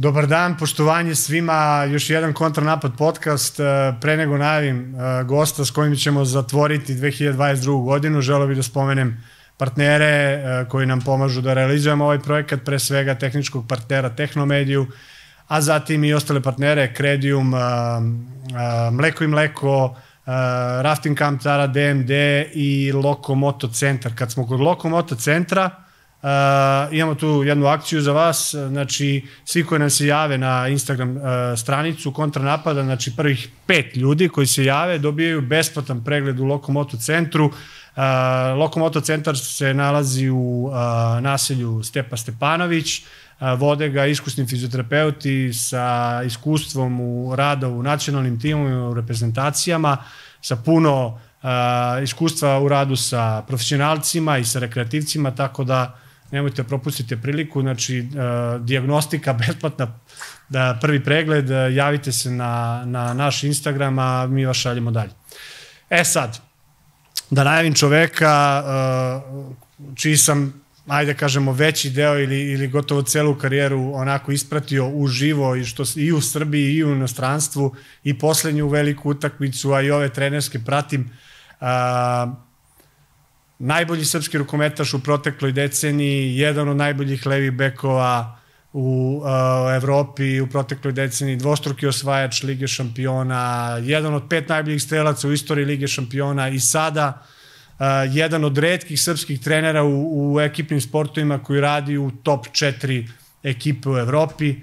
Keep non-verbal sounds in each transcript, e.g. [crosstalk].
Dobar dan, poštovanje svima, još jedan kontranapad podcast. E, pre nego najavim e, gosta s kojim ćemo zatvoriti 2022. godinu, želo bih da spomenem partnere e, koji nam pomažu da realizujemo ovaj projekat, pre svega tehničkog partnera Tehnomediju, a zatim i ostale partnere, Kredium, Mleko i Mleko, Rafting Camp Tara DMD i Lokomoto Centar. Kad smo kod Lokomoto Centra, Uh, imamo tu jednu akciju za vas, znači svi koji nam se jave na Instagram uh, stranicu kontranapada, znači prvih pet ljudi koji se jave dobijaju besplatan pregled u Lokomoto centru. Uh, Lokomoto centar se nalazi u uh, naselju Stepa Stepanović, uh, vode ga iskusni fizioterapeuti sa iskustvom u rada u nacionalnim timovima, u reprezentacijama, sa puno uh, iskustva u radu sa profesionalcima i sa rekreativcima, tako da nemojte propustite priliku, znači uh, diagnostika [laughs] besplatna, da prvi pregled, uh, javite se na, na naš Instagram, a mi vas šaljemo dalje. E sad, da najavim čoveka uh, čiji sam ajde da kažemo veći deo ili, ili gotovo celu karijeru onako ispratio uživo i, što, i u Srbiji i u inostranstvu i poslednju veliku utakmicu, a i ove trenerske pratim. Uh, najbolji srpski rukometaš u protekloj deceniji, jedan od najboljih levih bekova u uh, Evropi u protekloj deceniji, dvostruki osvajač Lige šampiona, jedan od pet najboljih strelaca u istoriji Lige šampiona i sada uh, jedan od redkih srpskih trenera u, u ekipnim sportovima koji radi u top 4 ekipe u Evropi.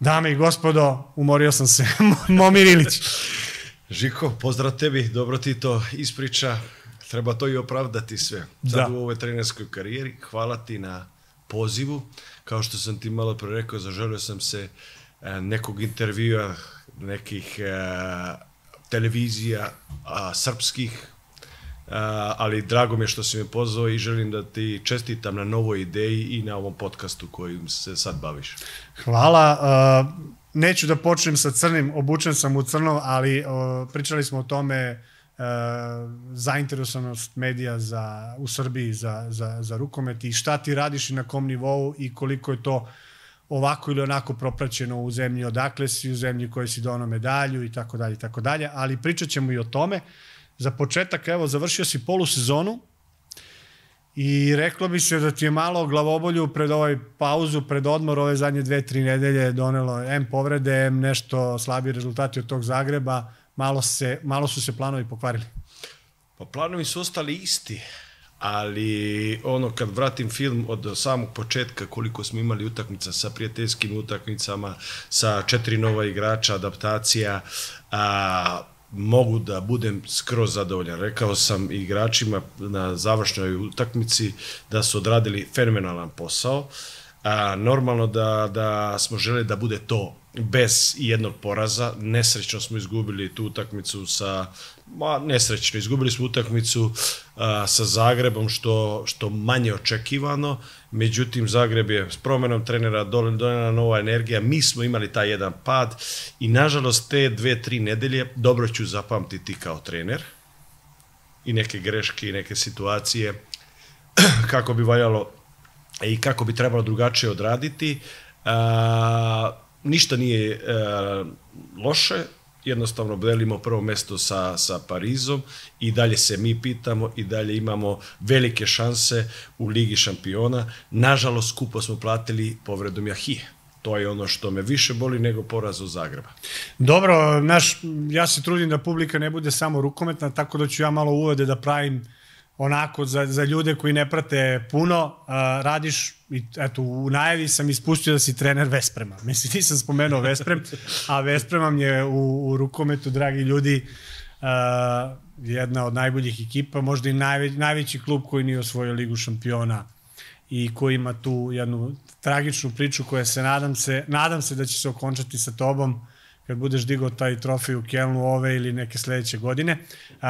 Dame i gospodo, umorio sam se, [laughs] Momir Ilić. Žiko, pozdrav tebi, dobro ti to ispriča treba to i opravdati sve. Sad da. u ovoj trenerskoj karijeri, hvala ti na pozivu. Kao što sam ti malo pre rekao, zaželio sam se e, nekog intervjua, nekih e, televizija a, srpskih, a, ali drago mi je što si me pozvao i želim da ti čestitam na novoj ideji i na ovom podcastu kojim se sad baviš. Hvala. Neću da počnem sa crnim, obučen sam u crno, ali pričali smo o tome E, zainteresovanost medija za, u Srbiji za, za, za rukomet i šta ti radiš i na kom nivou i koliko je to ovako ili onako propraćeno u zemlji odakle si, u zemlji koje si donao medalju i tako dalje i tako dalje, ali pričat ćemo i o tome. Za početak, evo, završio si polusezonu i reklo bi se da ti je malo glavobolju pred ovaj pauzu, pred odmor ove zadnje dve, tri nedelje donelo M povrede, M nešto slabiji rezultati od tog Zagreba, malo, se, malo su se planovi pokvarili. Pa planovi su ostali isti, ali ono kad vratim film od samog početka koliko smo imali utakmica sa prijateljskim utakmicama, sa četiri nova igrača, adaptacija, a, mogu da budem skroz zadovoljan. Rekao sam igračima na završnoj utakmici da su odradili fenomenalan posao. A, normalno da, da smo želeli da bude to bez jednog poraza. Nesrećno smo izgubili tu utakmicu sa ma nesrećno izgubili smo utakmicu a, sa Zagrebom što što manje očekivano. Međutim Zagreb je s promenom trenera donela nova energija. Mi smo imali taj jedan pad i nažalost te dve tri nedelje dobro ću zapamtiti kao trener i neke greške i neke situacije [clears throat] kako bi valjalo i kako bi trebalo drugačije odraditi. A, ništa nije e, loše, jednostavno delimo prvo mesto sa, sa Parizom i dalje se mi pitamo i dalje imamo velike šanse u Ligi šampiona. Nažalost, skupo smo platili povredom Jahije. To je ono što me više boli nego poraz u Zagreba. Dobro, naš, ja se trudim da publika ne bude samo rukometna, tako da ću ja malo uvode da pravim onako za, za ljude koji ne prate puno, uh, radiš, i, eto, u najavi sam ispustio da si trener Vesprema. [laughs] Mislim, nisam spomenuo Vesprem, a Vespremam je u, u rukometu, dragi ljudi, uh, jedna od najboljih ekipa, možda i najveć, najveći klub koji nije osvojio ligu šampiona i koji ima tu jednu tragičnu priču koja se nadam se, nadam se da će se okončati sa tobom kad budeš digao taj trofej u Kelnu ove ili neke sledeće godine. Uh,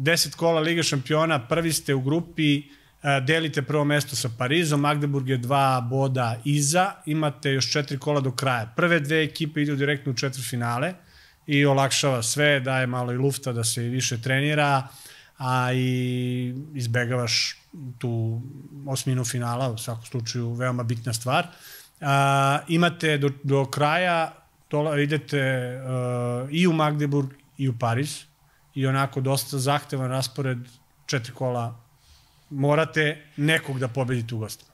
10 kola Liga šampiona, prvi ste u grupi, e, delite prvo mesto sa Parizom, Magdeburg je dva boda iza, imate još četiri kola do kraja. Prve dve ekipe idu direktno u četvrfinale i olakšava sve, daje malo i lufta da se više trenira, a i izbegavaš tu osminu finala, u svakom slučaju veoma bitna stvar. A, imate do, do kraja, dola, idete uh, i u Magdeburg i u Pariz i onako dosta zahtevan raspored, četiri kola, morate nekog da pobedite u gostima.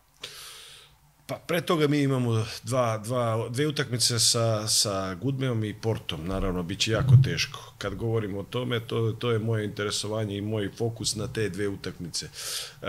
Pa pre toga mi imamo dva, dva, dve utakmice sa, sa Gudmeom i Portom. Naravno, bit će jako teško. Kad govorimo o tome, to, to je moje interesovanje i moj fokus na te dve utakmice. Uh,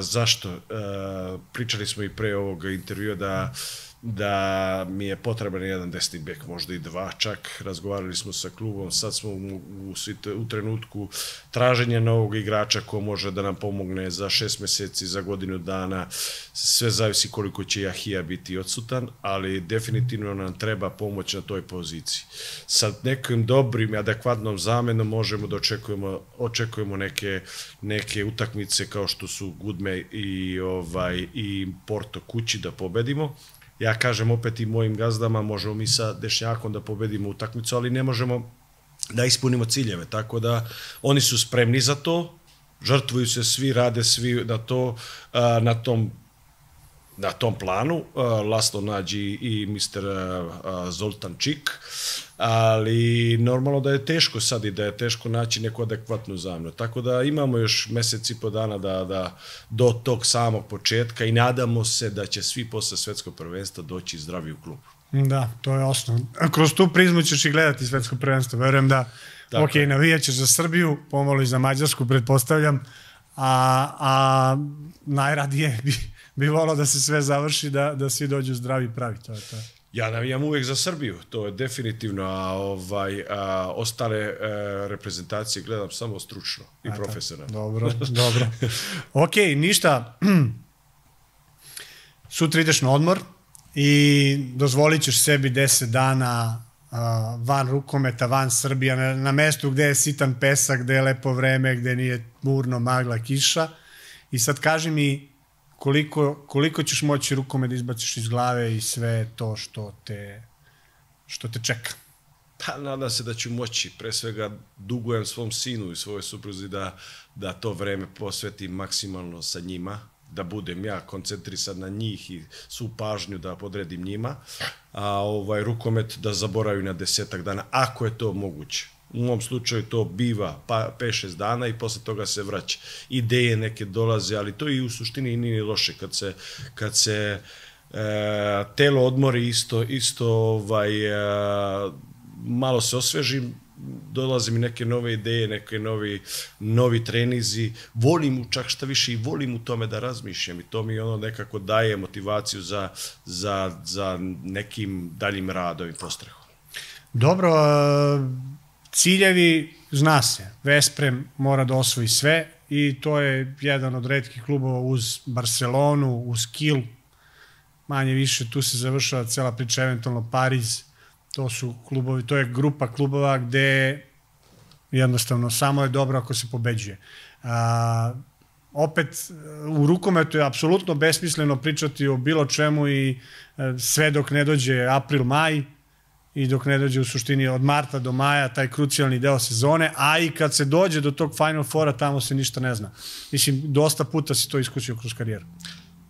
zašto? Uh, pričali smo i pre ovog intervjua da da mi je potreban jedan desni bek, možda i dva čak. Razgovarali smo sa klubom, sad smo u, u, u trenutku traženja novog igrača ko može da nam pomogne za šest meseci, za godinu dana. Sve zavisi koliko će Jahija biti odsutan, ali definitivno nam treba pomoć na toj poziciji. Sa nekim dobrim adekvatnom zamenom možemo da očekujemo, očekujemo neke, neke utakmice kao što su Gudme i, ovaj, i Porto kući da pobedimo ja kažem opet i mojim gazdama, možemo mi sa Dešnjakom da pobedimo utakmicu, ali ne možemo da ispunimo ciljeve, tako da oni su spremni za to, žrtvuju se svi, rade svi na to, na tom na tom planu, Laslo Nađi i Mr. Zoltan Čik, ali normalno da je teško sad i da je teško naći neku adekvatnu zamenu. Tako da imamo još mesec i po dana da, da do tog samog početka i nadamo se da će svi posle svetskog prvenstva doći zdravi u klub. Da, to je osnov. Kroz tu prizmu ćeš i gledati svetsko prvenstvo. Verujem da, dakle. ok, navijaćeš za Srbiju, pomalo i za Mađarsku, pretpostavljam, a, a najradije bi, bi volao da se sve završi, da, da svi dođu zdravi pravi. To je to. Ja navijam uvek za Srbiju, to je definitivno, a, ovaj, a, ostale a, e, reprezentacije gledam samo stručno i Eto, profesionalno. Dobro, [laughs] dobro. Ok, ništa. [clears throat] Sutra ideš na odmor i dozvolit ćeš sebi 10 dana a, van rukometa, van Srbija, na, na mestu gde je sitan pesak, gde je lepo vreme, gde nije murno, magla, kiša. I sad kaži mi, koliko, koliko ćeš moći rukome da izbaciš iz glave i sve to što te, što te čeka? Pa, nadam se da ću moći. Pre svega dugujem svom sinu i svojoj supruzi da, da to vreme posvetim maksimalno sa njima, da budem ja koncentrisan na njih i svu pažnju da podredim njima, a ovaj rukomet da zaboravim na desetak dana, ako je to moguće. U mom slučaju to biva pa 5-6 dana i posle toga se vraća. Ideje neke dolaze, ali to i u suštini nije loše kad se, kad se e, telo odmori isto, isto ovaj, e, malo se osvežim, dolaze mi neke nove ideje, neke novi, novi trenizi, volim čak šta više i volim u tome da razmišljam i to mi ono nekako daje motivaciju za, za, za nekim daljim radom i postrehom. Dobro, Ciljevi, zna se, Vesprem mora da osvoji sve i to je jedan od redkih klubova uz Barcelonu, uz Kiel, manje više tu se završava cela priča, eventualno Pariz, to su klubovi, to je grupa klubova gde jednostavno samo je dobro ako se pobeđuje. A, opet u rukometu je apsolutno besmisleno pričati o bilo čemu i e, sve dok ne dođe april, maj, i dok ne dođe u suštini od marta do maja taj krucijalni deo sezone, a i kad se dođe do tog Final Fora, tamo se ništa ne zna. Mislim, dosta puta si to iskusio kroz karijeru.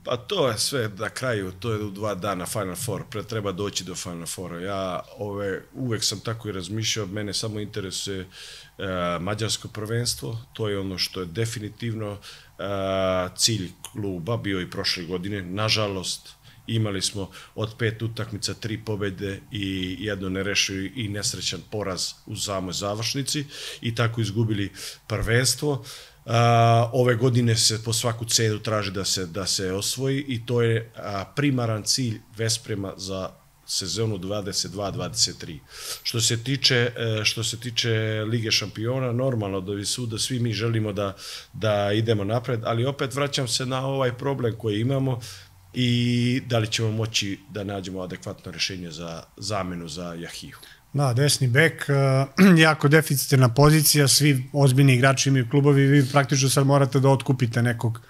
Pa to je sve na kraju, to je u dva dana Final Four, pre treba doći do Final Fora. Ja ove, uvek sam tako i razmišljao, mene samo interesuje e, mađarsko prvenstvo, to je ono što je definitivno e, cilj kluba, bio i prošle godine. Nažalost, imali smo od pet utakmica tri pobede i jedno nerešio i nesrećan poraz u samoj završnici i tako izgubili prvenstvo. Uh, ove godine se po svaku cenu traži da se da se osvoji i to je primaran cilj Vesprema za sezonu 22-23. Što se tiče e, što se tiče Lige šampiona, normalno su da svi mi želimo da da idemo napred, ali opet vraćam se na ovaj problem koji imamo i da li ćemo moći da nađemo adekvatno rešenje za zamenu za Jahiju. Da, desni bek, uh, [clears throat] jako deficitarna pozicija, svi ozbiljni igrači imaju klubovi, vi praktično sad morate da otkupite nekog,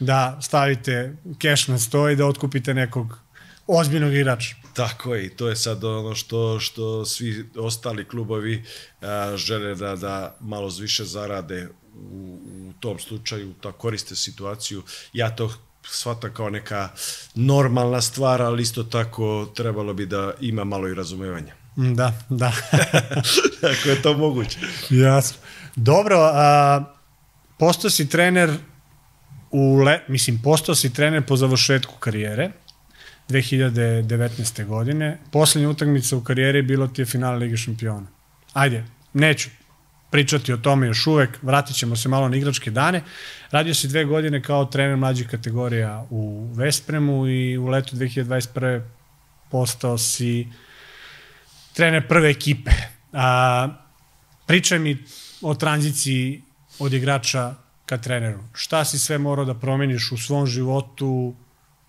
da stavite keš na sto i da otkupite nekog ozbiljnog igrača. Tako je, to je sad ono što, što svi ostali klubovi a, žele da, da malo više zarade u, u tom slučaju, da koriste situaciju. Ja to shvata kao neka normalna stvar, ali isto tako trebalo bi da ima malo i razumevanja. Da, da. [laughs] Ako je to moguće. Jasno. Dobro, a, postao si trener u le, mislim, postao si trener po završetku karijere 2019. godine. Poslednja utakmica u karijeri bilo ti je finale Lige šampiona. Ajde, neću pričati o tome još uvek, vratit ćemo se malo na igračke dane. Radio si dve godine kao trener mlađih kategorija u Vespremu i u letu 2021. postao si trener prve ekipe. A, pričaj mi o tranziciji od igrača ka treneru. Šta si sve morao da promeniš u svom životu,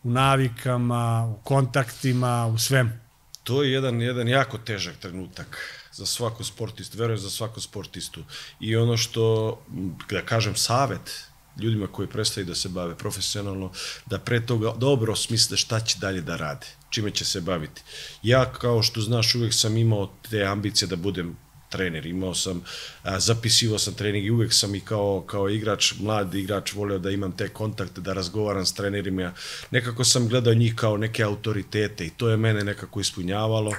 u navikama, u kontaktima, u svemu? To je jedan, jedan jako težak trenutak za svaku sportistu, verujem za svaku sportistu. I ono što, da kažem, savet ljudima koji prestaju da se bave profesionalno, da pre toga dobro smisle šta će dalje da rade, čime će se baviti. Ja, kao što znaš, uvek sam imao te ambicije da budem trener, imao sam, zapisivao sam trening i uvek sam i kao, kao igrač, mladi igrač, voleo da imam te kontakte, da razgovaram s trenerima. Nekako sam gledao njih kao neke autoritete i to je mene nekako ispunjavalo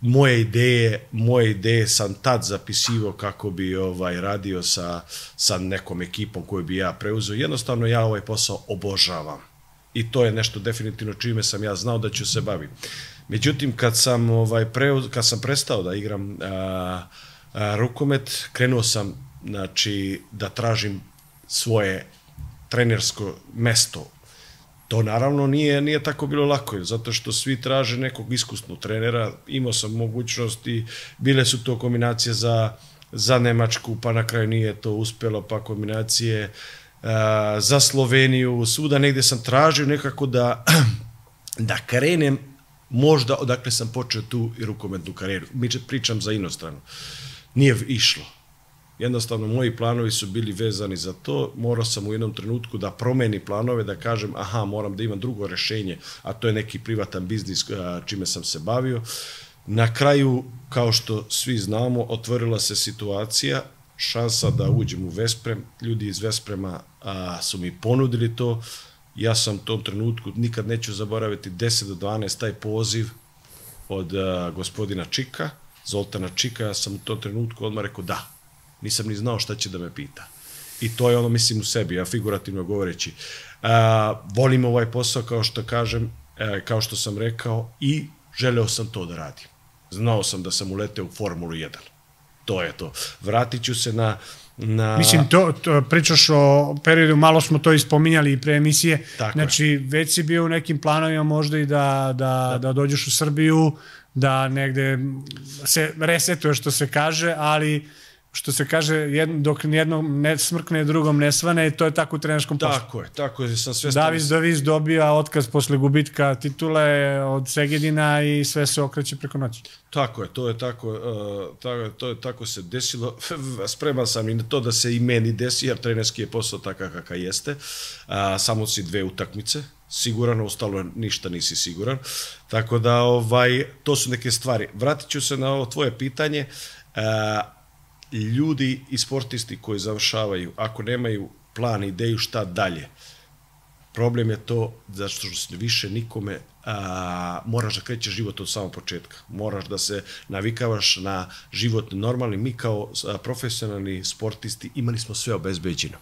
moje ideje, moje ideje sam tad zapisivao kako bi ovaj radio sa, sa nekom ekipom koju bi ja preuzeo. Jednostavno ja ovaj posao obožavam. I to je nešto definitivno čime sam ja znao da ću se baviti. Međutim, kad sam, ovaj, preuz, kad sam prestao da igram a, a, rukomet, krenuo sam znači, da tražim svoje trenersko mesto To naravno nije, nije tako bilo lako, zato što svi traže nekog iskusnog trenera, imao sam mogućnosti, bile su to kombinacije za, za Nemačku, pa na kraju nije to uspelo, pa kombinacije uh, za Sloveniju, svuda negde sam tražio nekako da, [clears throat] da krenem možda odakle sam počeo tu rukometnu karijeru. Pričam za inostranu. Nije išlo jednostavno moji planovi su bili vezani za to, morao sam u jednom trenutku da promeni planove, da kažem aha, moram da imam drugo rešenje, a to je neki privatan biznis čime sam se bavio. Na kraju, kao što svi znamo, otvorila se situacija, šansa da uđem u Vesprem, ljudi iz Vesprema a, su mi ponudili to, ja sam u tom trenutku, nikad neću zaboraviti, 10 do 12 taj poziv od a, gospodina Čika, Zoltana Čika, ja sam u tom trenutku odmah rekao da, Nisam ni znao šta će da me pita. I to je ono, mislim, u sebi, ja figurativno govoreći. A, volim ovaj posao, kao što kažem, e, kao što sam rekao, i želeo sam to da radim. Znao sam da sam uleteo u Formulu 1. To je to. Vratit ću se na, na... Mislim, to, to, pričaš o periodu, malo smo to ispominjali i pre emisije, Tako znači je. već si bio u nekim planovima možda i da, da, da. da dođeš u Srbiju, da negde se resetuje što se kaže, ali što se kaže, jedno, dok jednom ne smrkne, drugom ne svane, to je tako u trenerskom poslu. Tako je, tako je, sam sve Davis Davis dobija otkaz posle gubitka titule od Segedina i sve se okreće preko noći. Tako je, to je tako, uh, tako, to je tako se desilo. [laughs] Spreman sam i na to da se i meni desi, jer trenerski je posao takav kakav jeste. Uh, samo si dve utakmice, siguran, ostalo ništa nisi siguran. Tako da, ovaj, to su neke stvari. Vratit ću se na ovo tvoje pitanje. Uh, ljudi i sportisti koji završavaju, ako nemaju plan, ideju šta dalje, problem je to zato što više nikome a, moraš da krećeš život od samog početka. Moraš da se navikavaš na život normalni. Mi kao profesionalni sportisti imali smo sve obezbeđeno.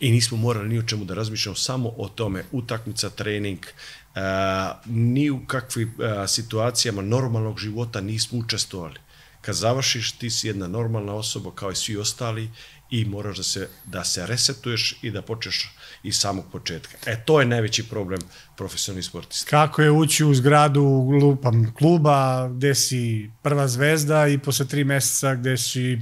I nismo morali ni o čemu da razmišljamo, samo o tome, utakmica, trening, a, ni u kakvim a, situacijama normalnog života nismo učestvovali kad završiš ti si jedna normalna osoba kao i svi ostali i moraš da se, da se resetuješ i da počneš iz samog početka. E, to je najveći problem profesionalnih sportista. Kako je ući u zgradu lupam, kluba gde si prva zvezda i posle tri meseca gde si,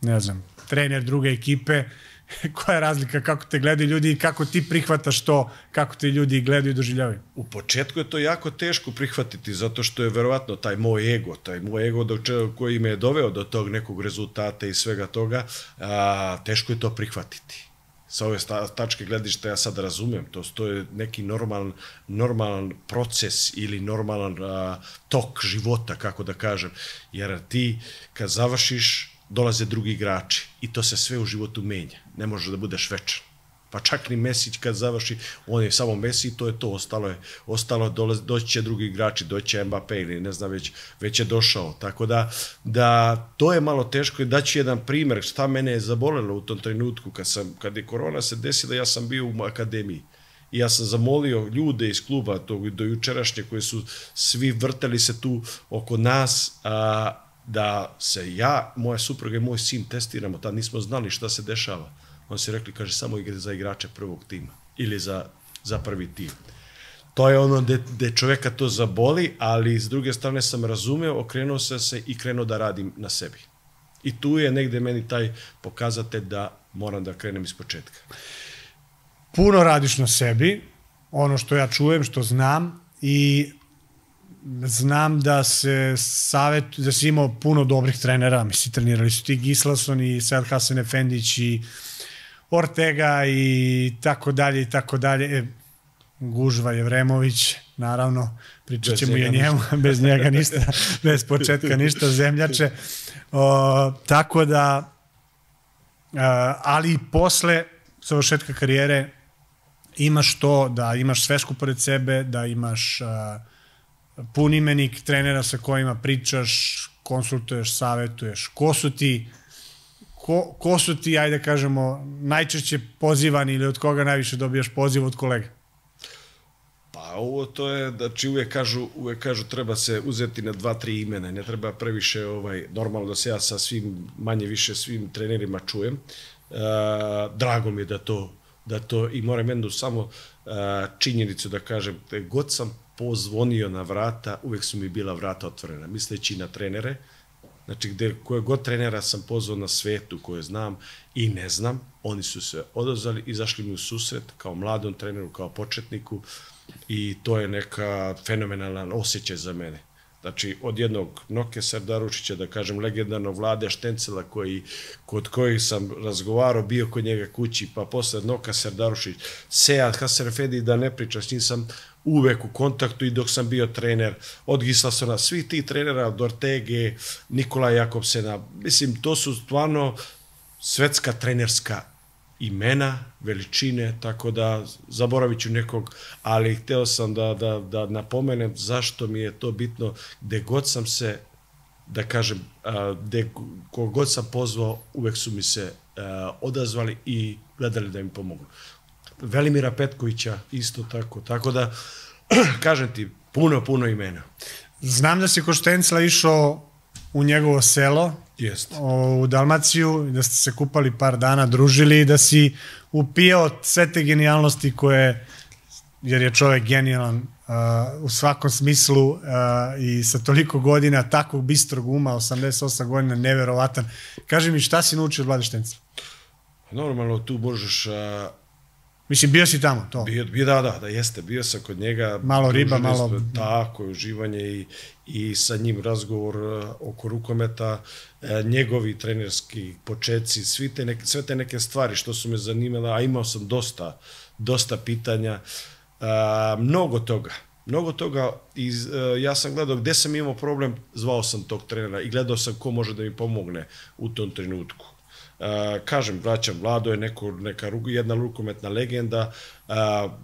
ne znam, trener druge ekipe, [laughs] koja je razlika kako te gledaju ljudi i kako ti prihvataš to, kako te ljudi gledaju i doživljavaju? U početku je to jako teško prihvatiti, zato što je verovatno taj moj ego, taj moj ego do, koji me je doveo do tog nekog rezultata i svega toga, a, teško je to prihvatiti sa ove tačke gledišta ja sad razumem, to, to je neki normalan, normalan proces ili normalan a, tok života, kako da kažem, jer ti kad završiš dolaze drugi igrači i to se sve u životu menja. Ne može da budeš večan. Pa čak ni Mesić kad završi, on je samo Messi, to je to, ostalo je, ostalo dolaz, doći će drugi igrači, doći će Mbappé ili ne znam, već, već je došao. Tako da, da to je malo teško i daću jedan primer šta mene je zabolelo u tom trenutku kad, sam, kad je korona se desila, ja sam bio u akademiji. I ja sam zamolio ljude iz kluba tog do jučerašnje koji su svi vrtali se tu oko nas a, da se ja, moja supruga i moj sin testiramo, tad nismo znali šta se dešava on se rekli, kaže, samo igre za igrače prvog tima ili za, za prvi tim. To je ono gde čoveka to zaboli, ali s druge strane sam razumeo, okrenuo se se i krenuo da radim na sebi. I tu je negde meni taj pokazatelj da moram da krenem iz početka. Puno radiš na sebi, ono što ja čujem, što znam i znam da se savet, da si imao puno dobrih trenera, misli, trenirali su ti Gislason i Sel Hasan Efendić i Ortega i tako dalje i tako dalje. E, Gužva Jevremović, naravno, pričat ćemo i o njemu, ništa. [laughs] bez njega ništa, bez početka ništa, zemljače. O, tako da, a, ali posle završetka karijere imaš to da imaš svesku pored sebe, da imaš a, pun imenik trenera sa kojima pričaš, konsultuješ, savetuješ. Ko su ti ko, ko su ti, ajde kažemo, najčešće pozivani ili od koga najviše dobijaš poziv od kolega? Pa ovo to je, znači uvek kažu, uvek kažu treba se uzeti na dva, tri imena, ne treba previše, ovaj, normalno da se ja sa svim, manje više svim trenerima čujem. Uh, drago mi je da to, da to, i moram jednu samo uh, činjenicu da kažem, god sam pozvonio na vrata, uvek su mi bila vrata otvorena, misleći na trenere, Znači, gde, koje god trenera sam pozvao na svetu koje znam i ne znam, oni su se odazvali, izašli mi u susret kao mladom treneru, kao početniku i to je neka fenomenalan osjećaj za mene. Znači, od jednog Noke Sardarušića, da kažem, legendarnog Vlade Štencela, koji, kod kojih sam razgovarao, bio kod njega kući, pa posle Noka Sardarušić, Sead Hasarfedi, da ne pričam, s njim sam uvek u kontaktu i dok sam bio trener od Gislasona, svi ti trenera od Ortege, Nikola Jakobsena, mislim, to su stvarno svetska trenerska imena, veličine, tako da zaboravit ću nekog, ali hteo sam da, da, da napomenem zašto mi je to bitno, gde god sam se, da kažem, gde kogod sam pozvao, uvek su mi se odazvali i gledali da im pomognu. Velimira Petkovića isto tako, tako da, [clears throat] kažem ti, puno, puno imena. Znam da si Koštencla išao u njegovo selo, Jest. u Dalmaciju, da ste se kupali par dana, družili i da si upijao sve te genijalnosti koje, jer je čovek genijalan uh, u svakom smislu uh, i sa toliko godina, takvog bistrog uma, 88 godina, neverovatan. Kaži mi šta si naučio od Vlade Štenca? Normalno, tu možeš uh, Mislim, bio si tamo, to? Bio, bio da, da, da, jeste, bio sam kod njega. Malo riba, malo... Tako, uživanje i, i sa njim razgovor uh, oko rukometa, uh, njegovi trenerski početci, svi te neke, sve te neke stvari što su me zanimale, a imao sam dosta, dosta pitanja, uh, mnogo toga. Mnogo toga, iz, ja sam gledao gde sam imao problem, zvao sam tog trenera i gledao sam ko može da mi pomogne u tom trenutku Uh, kažem, vraćam, Vlado je neko, neka jedna rukometna legenda, uh,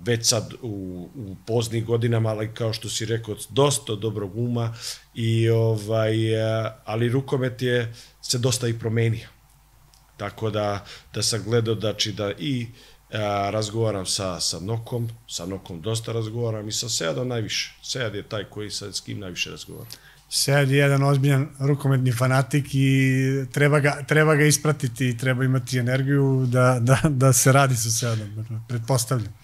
već sad u, u poznih godinama, ali kao što si rekao, dosta dobrog uma, i, ovaj, uh, ali rukomet je se dosta i promenio. Tako da, da sam gledao da, či da i a, razgovaram sa, sa Nokom, sa Nokom dosta razgovaram i sa Seadom najviše. Sead je taj koji sa, s kim najviše razgovaram. Sead je jedan ozbiljan rukometni fanatik i treba ga, treba ga ispratiti i treba imati energiju da, da, da se radi sa Seadom, dakle, pretpostavljam.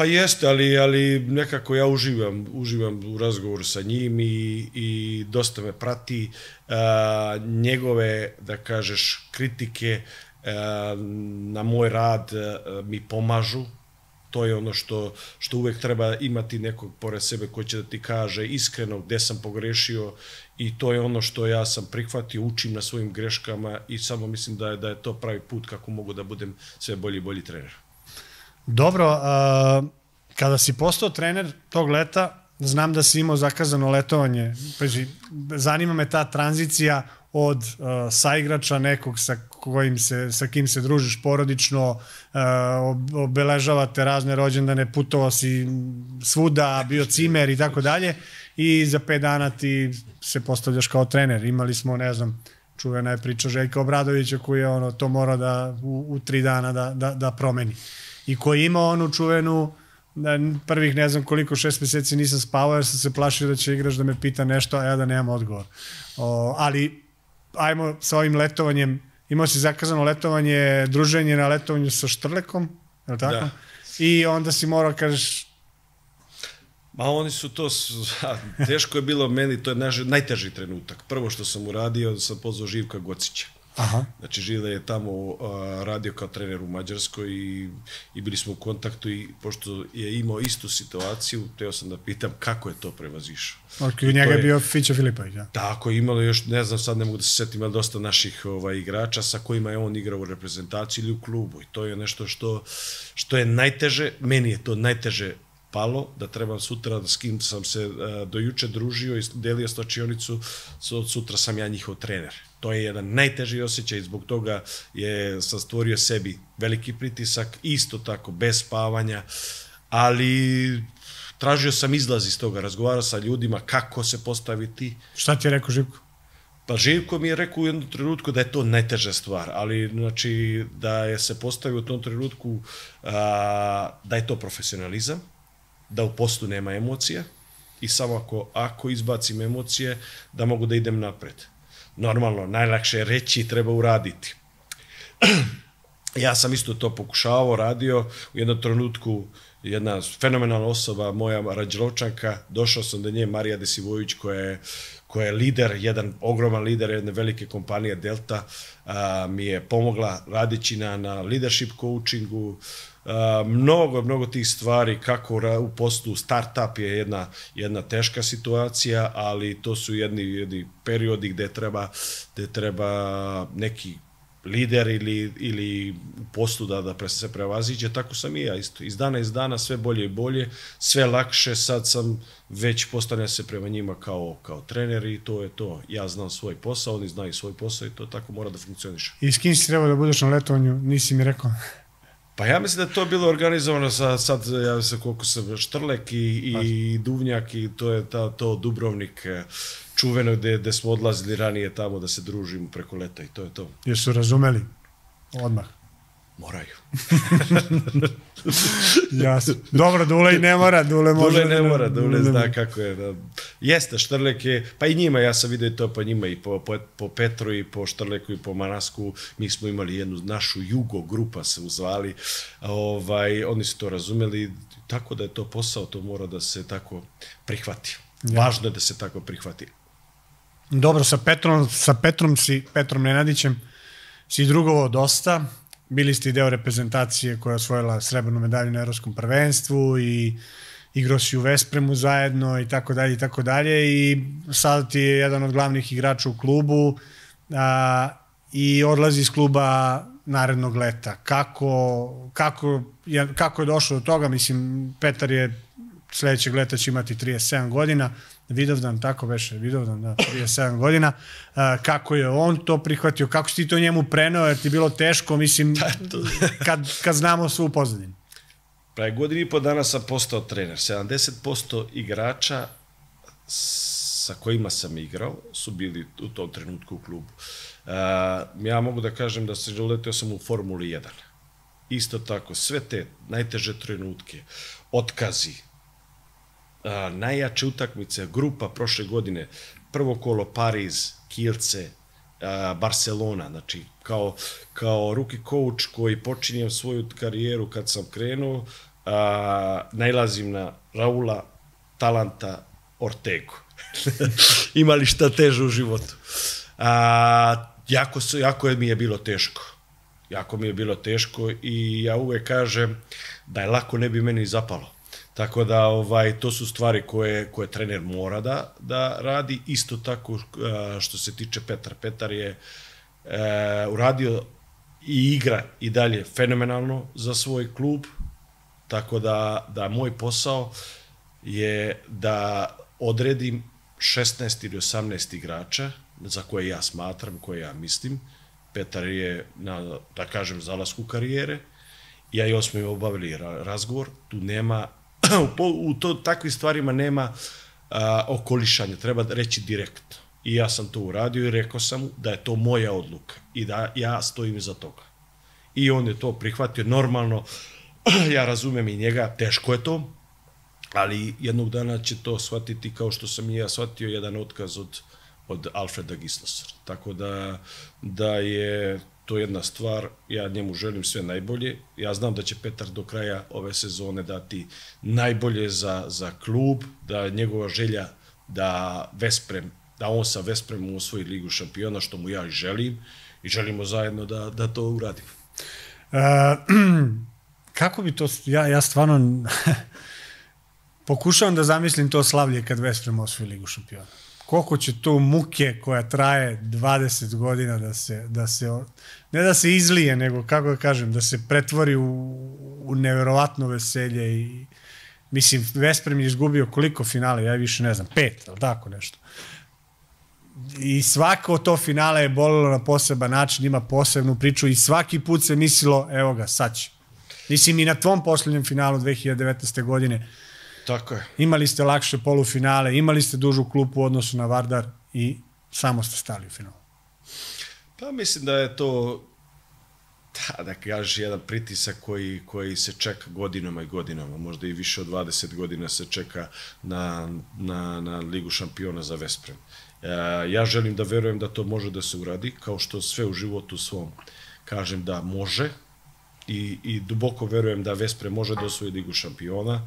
Pa jeste, ali, ali nekako ja uživam, uživam u razgovoru sa njim i, i dosta me prati. A, njegove, da kažeš, kritike a, na moj rad a, mi pomažu, to je ono što, što uvek treba imati nekog pored sebe ko će da ti kaže iskreno gde sam pogrešio i to je ono što ja sam prihvatio, učim na svojim greškama i samo mislim da je, da je to pravi put kako mogu da budem sve bolji i bolji trener. Dobro, a, kada si postao trener tog leta, znam da si imao zakazano letovanje, paži, zanima me ta tranzicija od uh, saigrača nekog sa kojim se, sa kim se družiš porodično, uh, obeležavate razne rođendane, putovao si svuda, bio cimer i tako dalje i za pet dana ti se postavljaš kao trener. Imali smo, ne znam, čuvena je priča Željka Obradovića koji je ono, to mora da u, u tri dana da, da, da promeni. I koji ima onu čuvenu da prvih ne znam koliko, šest meseci nisam spavao jer sam se plašio da će igrač da me pita nešto, a ja da nemam odgovor. O, ali ajmo sa ovim letovanjem, imao si zakazano letovanje, druženje na letovanju sa Štrlekom, je li tako? Da. I onda si morao, kažeš, Ma oni su to, teško je bilo meni, to je naš, najteži trenutak. Prvo što sam uradio, sam pozvao Živka Gocića. Aha. Znači Žile je tamo uh, radio kao trener u Mađarskoj i, i bili smo u kontaktu i pošto je imao istu situaciju, teo sam da pitam kako je to prevazišao. Ok, u njega je bio Fića Filipović, ja. Tako, imalo još, ne znam, sad ne mogu da se setim, ali dosta naših ovaj, igrača sa kojima je on igrao u reprezentaciji ili u klubu i to je nešto što, što je najteže, meni je to najteže palo, da trebam sutra, da s kim sam se uh, do juče družio i delio slačionicu, od sutra sam ja njihov trener. To je jedan najteži osjećaj i zbog toga je, stvorio sebi veliki pritisak, isto tako, bez spavanja, ali tražio sam izlaz iz toga, razgovarao sa ljudima kako se postaviti. Šta ti je rekao Živko? Pa Živko mi je rekao u jednom trenutku da je to najteža stvar, ali znači da je se postavio u tom trenutku a, da je to profesionalizam, da u postu nema emocija i samo ako, ako izbacim emocije, da mogu da idem napred. Normalno, najlakše je reći treba uraditi. [clears throat] ja sam isto to pokušavao, radio, u jednom trenutku jedna fenomenalna osoba, moja Rađelovčanka, došao sam do nje, Marija Desivojević, koja je, koja je lider, jedan ogroman lider jedne velike kompanije Delta, a, mi je pomogla radići na, na leadership coachingu, Uh, mnogo, mnogo tih stvari, kako u poslu startup je jedna, jedna teška situacija, ali to su jedni, jedni periodi gde treba, gde treba neki lider ili, ili u poslu da, da se prevaziđe, tako sam i ja isto. Iz dana iz dana sve bolje i bolje, sve lakše, sad sam već postavlja se prema njima kao, kao trener i to je to. Ja znam svoj posao, oni znaju svoj posao i to tako mora da funkcioniše. I s kim si trebao da budeš na letovanju, nisi mi rekao. Pa ja mislim da to bilo organizovano sa, sad, ja se koliko sam, Štrlek i, i Duvnjak i to je ta, to Dubrovnik eh, čuveno gde, gde smo odlazili ranije tamo da se družimo preko leta i to je to. Jesu razumeli? Odmah. Moraju. [laughs] [laughs] Jasno. Dobro, Dule i ne mora, Dule može. Dule ne mora, Dule ne zna kako je. Da. Jeste, Štrlek je, pa i njima, ja sam vidio to po njima i po, po, po Petru i po Štrleku i po Manasku, mi smo imali jednu našu jugo grupa se uzvali, ovaj, oni su to razumeli, tako da je to posao, to mora da se tako prihvati. Ja. Važno je da se tako prihvati. Dobro, sa Petrom, sa Petrom si, Petrom Nenadićem, si drugovo dosta, bili ste i deo reprezentacije koja je osvojila srebrnu medalju na Evropskom prvenstvu i igrao si u Vespremu zajedno i tako dalje i tako dalje i sad ti je jedan od glavnih igrača u klubu a, i odlazi iz kluba narednog leta. Kako, kako, je, kako je došlo do toga? Mislim, Petar je sledećeg leta će imati 37 godina. Vidovdan, tako veše, Vidovdan, da, 37 godina. kako je on to prihvatio, kako si ti to njemu preneo, jer ti bilo teško, mislim, pa [laughs] kad, kad znamo svu pozadinu. Pre godinu i po dana sam postao trener. 70% igrača sa kojima sam igrao su bili u tom trenutku u klubu. Uh, ja mogu da kažem da se uletio sam u Formuli 1. Isto tako, sve te najteže trenutke, otkazi, a, najjače utakmice, grupa prošle godine, prvo kolo Pariz, Kielce, a, Barcelona, znači kao, kao ruki coach koji počinjem svoju karijeru kad sam krenuo, a, najlazim na Raula, Talanta, Ortegu. [laughs] Imali šta teže u životu. A, jako, su, jako mi je bilo teško. Jako mi je bilo teško i ja uvek kažem da je lako ne bi meni zapalo Tako da ovaj to su stvari koje koje trener mora da da radi isto tako što se tiče Petar Petar je e, uradio i igra i dalje fenomenalno za svoj klub tako da da moj posao je da odredim 16 ili 18 igrača za koje ja smatram, koje ja mislim. Petar je na, da kažem, zalasku karijere. Ja i osmo obavili razgovor. Tu nema, u to takvim stvarima nema a, okolišanja, treba reći direktno. I ja sam to uradio i rekao sam mu da je to moja odluka i da ja stojim iza toga. I on je to prihvatio normalno, [clears throat] ja razumem i njega, teško je to, ali jednog dana će to shvatiti kao što sam i ja shvatio jedan otkaz od, od Alfreda Gislosa. Tako da, da je to jedna stvar, ja njemu želim sve najbolje. Ja znam da će Petar do kraja ove sezone dati najbolje za, za klub, da njegova želja da Vesprem, da on sa Vespremom osvoji ligu šampiona, što mu ja i želim, i želimo zajedno da, da to uradimo. Uh, [clears throat] kako bi to, ja, ja stvarno [laughs] pokušavam da zamislim to slavlje kad Vesprem osvoji ligu šampiona koliko će to muke koja traje 20 godina da se, da se ne da se izlije, nego kako da kažem, da se pretvori u, u neverovatno veselje i mislim, Vesprem je izgubio koliko finale, ja više ne znam, pet, ali tako nešto. I svako to finale je bolilo na poseban način, ima posebnu priču i svaki put se mislilo, evo ga, sad će. Mislim, i na tvom poslednjem finalu 2019. godine Tako je. Imali ste lakše polufinale, imali ste dužu klupu u odnosu na Vardar i samo ste stali u finalu. Pa mislim da je to da, da kažeš, jedan pritisak koji, koji se čeka godinama i godinama, možda i više od 20 godina se čeka na, na, na Ligu šampiona za Vesprem. E, ja želim da verujem da to može da se uradi, kao što sve u životu svom kažem da može, i, i duboko verujem da Vespre može da osvoji Ligu šampiona,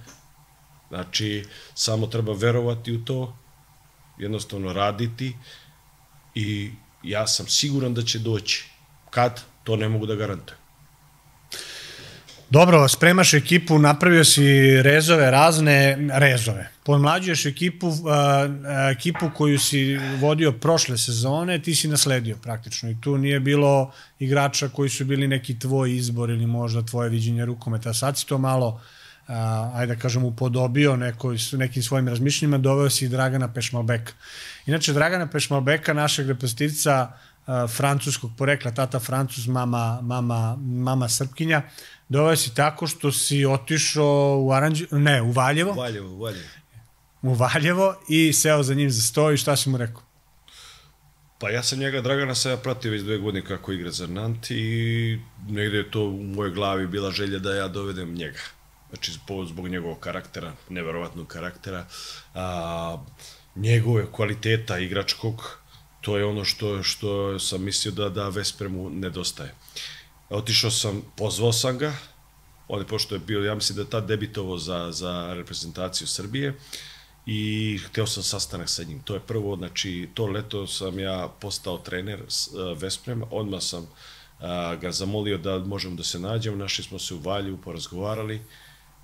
Znači, samo treba verovati u to, jednostavno raditi i ja sam siguran da će doći. Kad? To ne mogu da garantujem. Dobro, spremaš ekipu, napravio si rezove, razne rezove. Pomlađuješ ekipu, uh, ekipu koju si vodio prošle sezone, ti si nasledio praktično i tu nije bilo igrača koji su bili neki tvoj izbor ili možda tvoje viđenje rukometa. Sad si to malo uh, a, ajde da kažem, upodobio neko, nekim svojim razmišljenjima, doveo si Dragana Pešmalbeka. Inače, Dragana Pešmalbeka, našeg reprezentativca francuskog porekla, tata Francuz, mama, mama, mama Srpkinja, doveo si tako što si otišao u Aranđe, ne, u Valjevo. U Valjevo, u Valjevo. U Valjevo i seo za njim za sto i šta si mu rekao? Pa ja sam njega, Dragana, sam ja pratio već dve godine kako igra za Nant i negde je to u mojoj glavi bila želja da ja dovedem njega znači zbog njegovog karaktera, neverovatnog karaktera, a, njegove kvaliteta igračkog, to je ono što, što sam mislio da, da Vespremu nedostaje. Otišao sam, pozvao sam ga, on je, pošto je bio, ja mislim da je tad debitovo za, za reprezentaciju Srbije, i hteo sam sastanak sa njim. To je prvo, znači, to leto sam ja postao trener Vesprema, odmah sam ga zamolio da možemo da se nađemo, našli smo se u Valju, porazgovarali,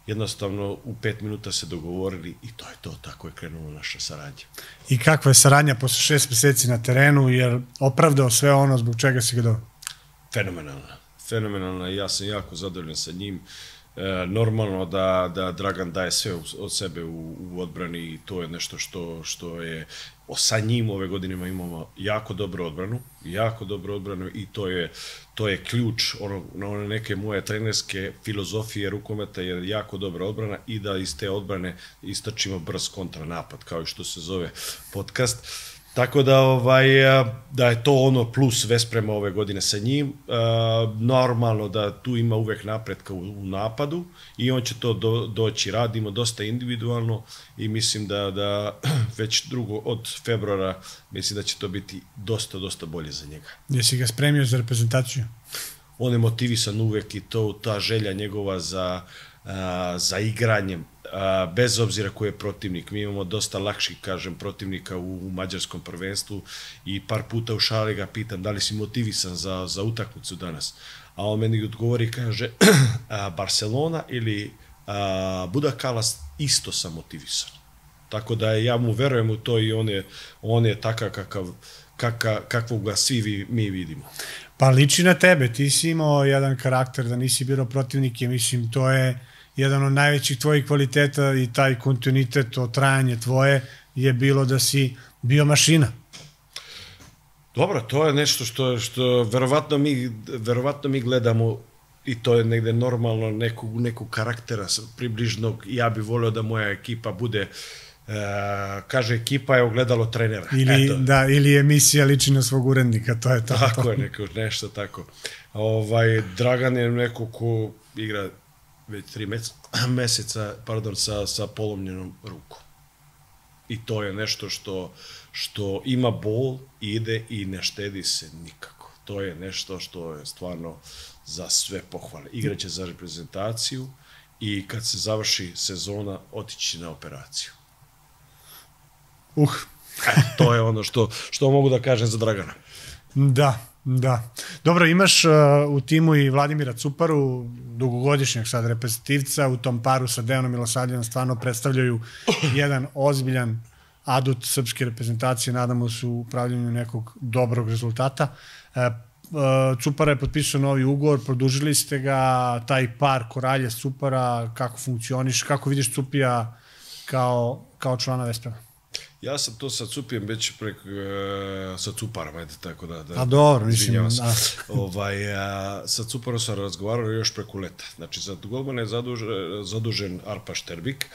jednostavno u pet minuta se dogovorili i to je to, tako je krenula naša saradnja. I kakva je saradnja posle šest meseci na terenu, jer opravdao sve ono zbog čega si ga do... Fenomenalna, fenomenalna i ja sam jako zadovoljan sa njim. E, normalno da, da Dragan daje sve od sebe u, u odbrani i to je nešto što, što je sa njim ove godine imamo jako dobru odbranu, jako dobru odbranu i to je to je ključ ono, na one neke moje trenerske filozofije rukometa je jako dobra odbrana i da iz te odbrane istračimo brz kontranapad, kao i što se zove podcast. Tako da ovaj da je to ono plus Vesprema ove godine sa njim. Normalno da tu ima uvek napretka u, u napadu i on će to do, doći. Radimo dosta individualno i mislim da da [clears throat] već drugo od februara mislim da će to biti dosta dosta bolje za njega. Jesi ga spremio za reprezentaciju? On je motivisan uvek i to ta želja njegova za za igranjem a, bez obzira ko je protivnik. Mi imamo dosta lakših, kažem, protivnika u, u mađarskom prvenstvu i par puta u šali ga pitam da li si motivisan za, za utakmicu danas. A on meni odgovori kaže [clears throat] Barcelona ili a, Budakalas isto sam motivisan. Tako da ja mu verujem u to i on je, on je takav kakav, kakav, kakvog ga svi vi, mi vidimo. Pa liči na tebe, ti si imao jedan karakter da nisi birao protivnike, mislim, to je jedan od najvećih tvojih kvaliteta i taj kontinuitet, to trajanje tvoje je bilo da si bio mašina. Dobro, to je nešto što, što verovatno, mi, verovatno mi gledamo i to je negde normalno nekog, nekog karaktera približnog. Ja bih volio da moja ekipa bude Uh, kaže ekipa je ogledalo trenera. Ili, Eto. da, ili emisija liči na svog urednika, to je to. Tako je, neko, nešto tako. Ovaj, Dragan je neko ko igra već tri [clears throat] meseca, pardon, sa, sa polomljenom rukom. I to je nešto što, što ima bol, ide i ne štedi se nikako. To je nešto što je stvarno za sve pohvale. Igraće za reprezentaciju i kad se završi sezona otići na operaciju. Uh. E, to je ono što, što mogu da kažem za Dragana. Da, Da. Dobro, imaš uh, u timu i Vladimira Cuparu, dugogodišnjeg sad reprezentativca, u tom paru sa Dejanom Milosavljenom stvarno predstavljaju jedan ozbiljan adut srpske reprezentacije, nadamo se u upravljanju nekog dobrog rezultata. Uh, uh, Cupara je potpisao novi ugovor, produžili ste ga, taj par Koralje Cupara, kako funkcioniš, kako vidiš Cupija kao, kao člana Vesprema? Ja sam to sa Cupijem već preko, e, sa Cuparom, ajde tako da... da A dobro, mislim, da. [laughs] ovaj, a, sa Cuparom sam razgovarao još preko leta. Znači, za golmana je zadužen, zadužen Arpa Šterbik,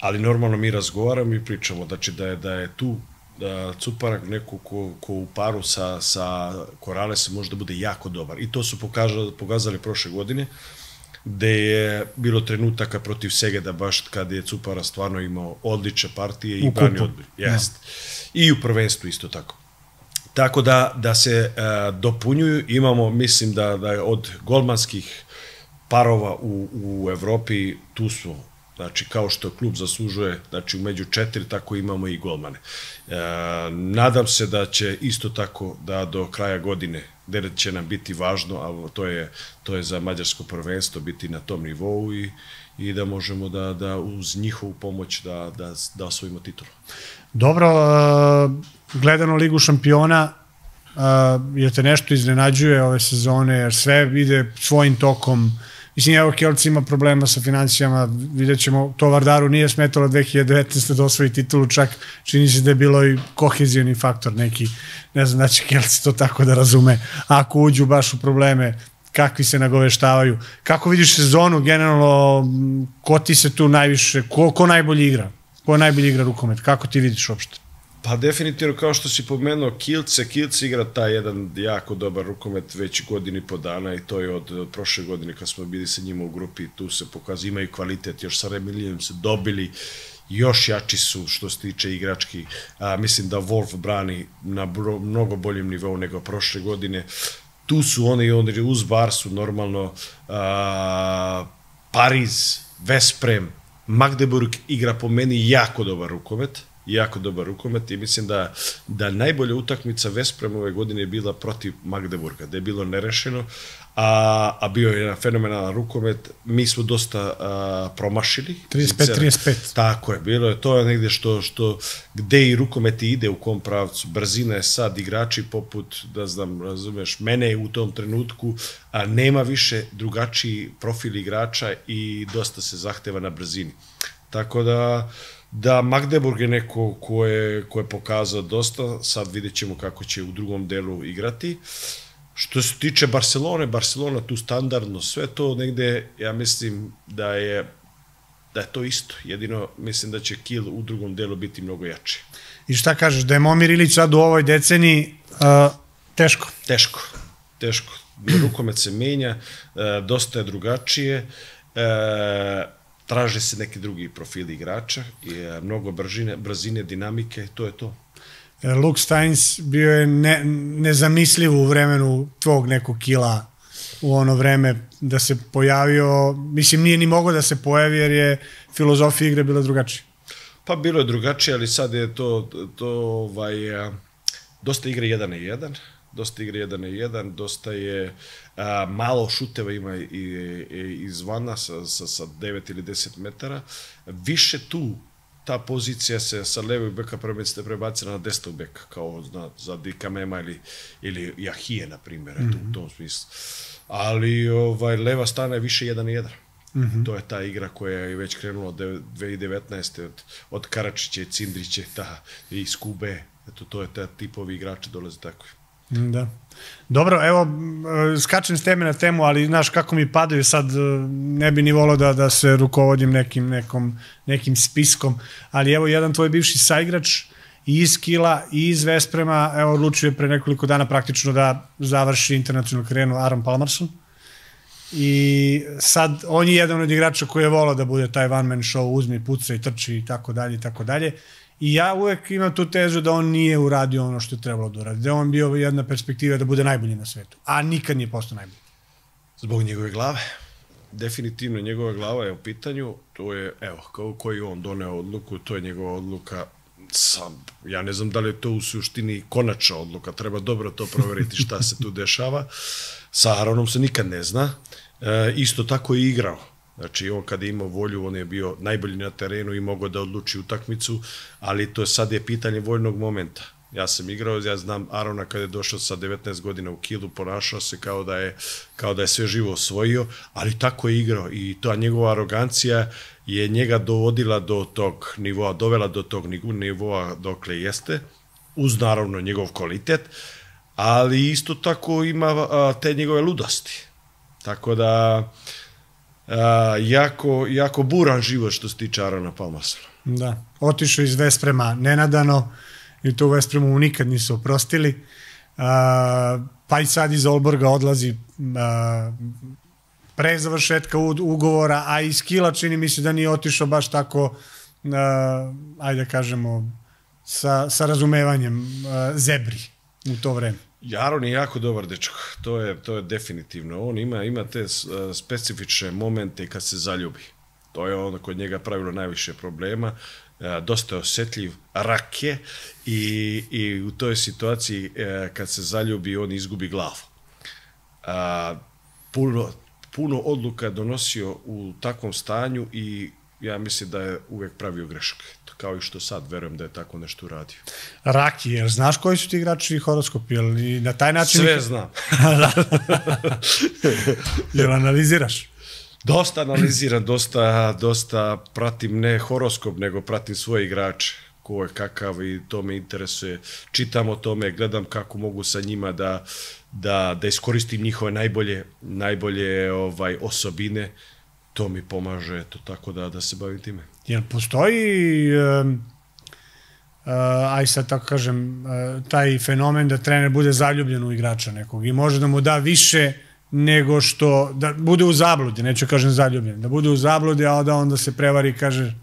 ali normalno mi razgovaramo i pričamo, znači da je, da je tu da Cuparak neko ko, ko u paru sa, sa Korale se može da bude jako dobar. I to su pokazali, pokazali prošle godine. Uh, gde je bilo trenutaka protiv Segeda baš kad je Cupara stvarno imao odlične partije i brani odbir. Jest. Ja. I u prvenstvu isto tako. Tako da, da se uh, dopunjuju, imamo, mislim da, da od golmanskih parova u, u Evropi, tu su Znači, kao što klub zaslužuje, znači, umeđu četiri, tako imamo i golmane. E, nadam se da će isto tako da do kraja godine, gde će nam biti važno, a to je, to je za mađarsko prvenstvo biti na tom nivou i, i da možemo da, da uz njihovu pomoć da, da, da osvojimo titulu. Dobro, uh, gledano Ligu šampiona, uh, je te nešto iznenađuje ove sezone, jer sve ide svojim tokom, Mislim, evo, Kelc ima problema sa financijama, vidjet ćemo, to Vardaru nije smetalo 2019. da osvoji titulu, čak čini se da je bilo i kohezijani faktor neki, ne znam da će Kelc to tako da razume, ako uđu baš u probleme, kakvi se nagoveštavaju. Kako vidiš sezonu, generalno, ko ti se tu najviše, ko, ko najbolji igra? Ko najbolji igra rukomet? Kako ti vidiš uopšte? Pa definitivno, kao što si pomenuo, Kilce, Kilce igra taj jedan jako dobar rukomet već godini po dana i to je od, od prošle godine kad smo bili sa njima u grupi, tu se pokazuje, imaju kvalitet, još sa Remilijem se dobili, još jači su što se tiče igrački. A, mislim da Wolf brani na bro, mnogo boljem nivou nego prošle godine. Tu su oni, oni uz Barsu normalno a, Pariz, Vesprem, Magdeburg igra po meni jako dobar rukomet jako dobar rukomet i mislim da, da najbolja utakmica Vesprem ove godine je bila protiv Magdeburga, da je bilo nerešeno, a, a bio je jedan fenomenalan rukomet. Mi smo dosta a, promašili. 35-35. Tako je, bilo je to negde što, što gde i rukomet ide u kom pravcu. Brzina je sad igrači poput, da znam, razumeš, mene u tom trenutku, a nema više drugačiji profil igrača i dosta se zahteva na brzini. Tako da, da Magdeburg je neko ko je, ko je pokazao dosta, sad vidjet ćemo kako će u drugom delu igrati. Što se tiče Barcelone, Barcelona tu standardno, sve to negde, ja mislim da je da je to isto. Jedino mislim da će Kiel u drugom delu biti mnogo jači. I šta kažeš, da je Momir Ilić sad u ovoj deceniji uh, teško? Teško, teško. Rukomet se menja, uh, dosta je drugačije. Uh, traže se neki drugi profili igrača i e, mnogo brzine, brzine, dinamike, to je to. E, Luke Steins bio je ne, nezamisliv u vremenu tvog nekog kila u ono vreme da se pojavio, mislim nije ni mogo da se pojavi jer je filozofija igre bila drugačija. Pa bilo je drugačije, ali sad je to, to ovaj, dosta igre 1 na 1, dosta igre 1 na 1, dosta je a, malo šuteva ima i, i izvana sa, sa, sa 9 ili 10 metara. Više tu ta pozicija se sa levog beka prebacite prebacila na desnog beka, kao na, za Dika Mema ili, ili Jahije, na primjer, mm -hmm. u tom smislu. Ali ovaj, leva strana je više 1 na 1. Mm -hmm. To je ta igra koja je već krenula od 2019. od, od Karačića i Cindrića ta, iz Kube. Eto, to je ta tipovi igrači dolaze takvi. Da. Dobro, evo, skačem s teme na temu, ali znaš kako mi padaju sad, ne bi ni volao da, da se rukovodim nekim, nekom, nekim spiskom, ali evo jedan tvoj bivši saigrač i iz Kila i iz Vesprema, evo odlučio je pre nekoliko dana praktično da završi internacionalnu karijeru Aaron Palmerson. I sad, on je jedan od igrača koji je volao da bude taj one man show, uzmi, puca i trči i tako dalje i tako dalje. I ja uvek imam tu tezu da on nije uradio ono što je trebalo da uradi. Da on bio jedna perspektiva da bude najbolji na svetu. A nikad nije postao najbolji. Zbog njegove glave. Definitivno njegova glava je u pitanju. To je, evo, kao koji on doneo odluku, to je njegova odluka sam, ja ne znam da li je to u suštini konačna odluka, treba dobro to proveriti šta se tu dešava. Sa Aaronom se nikad ne zna. E, isto tako i igrao Znači, on kada je imao volju, on je bio najbolji na terenu i mogao da odluči utakmicu, ali to sad je pitanje voljnog momenta. Ja sam igrao, ja znam Arona kada je došao sa 19 godina u kilu, ponašao se kao da je, kao da je sve živo osvojio, ali tako je igrao i ta njegova arogancija je njega dovodila do tog nivoa, dovela do tog nivoa dokle jeste, uz naravno njegov kvalitet, ali isto tako ima te njegove ludosti. Tako da, jako, jako buran život što se tiče Arona Palmasona. Da, otišao iz Vesprema nenadano i to u Vespremu mu nikad nisu oprostili. Uh, pa i sad iz Olborga odlazi uh, pre završetka ugovora, a iz Kila čini mi se da nije otišao baš tako, uh, ajde da kažemo, sa, sa razumevanjem uh, zebri u to vreme. Jaron je jako dobar dečko, to je, to je definitivno. On ima, ima te specifične momente kad se zaljubi. To je ono kod njega pravilo najviše problema. Dosta je osetljiv, rak je i, i u toj situaciji e, kad se zaljubi on izgubi glavu. Puno, puno odluka donosio u takvom stanju i ja mislim da je uvek pravio greške kao i što sad, verujem da je tako nešto uradio. Raki, jer znaš koji su ti igrači horoskopi, jel i na taj način... Sve znam. [laughs] jel analiziraš? Dosta analiziram, dosta, dosta pratim ne horoskop, nego pratim svoje igrače ko je kakav i to me interesuje. Čitam o tome, gledam kako mogu sa njima da, da, da iskoristim njihove najbolje, najbolje ovaj osobine. To mi pomaže, to tako da, da se bavim time. Jel postoji, uh, uh, aj sad tako kažem, uh, taj fenomen da trener bude zaljubljen u igrača nekog i može da mu da više nego što, da bude u zabludi, neću kažem zaljubljen, da bude u zabludi, a da onda se prevari i kaže,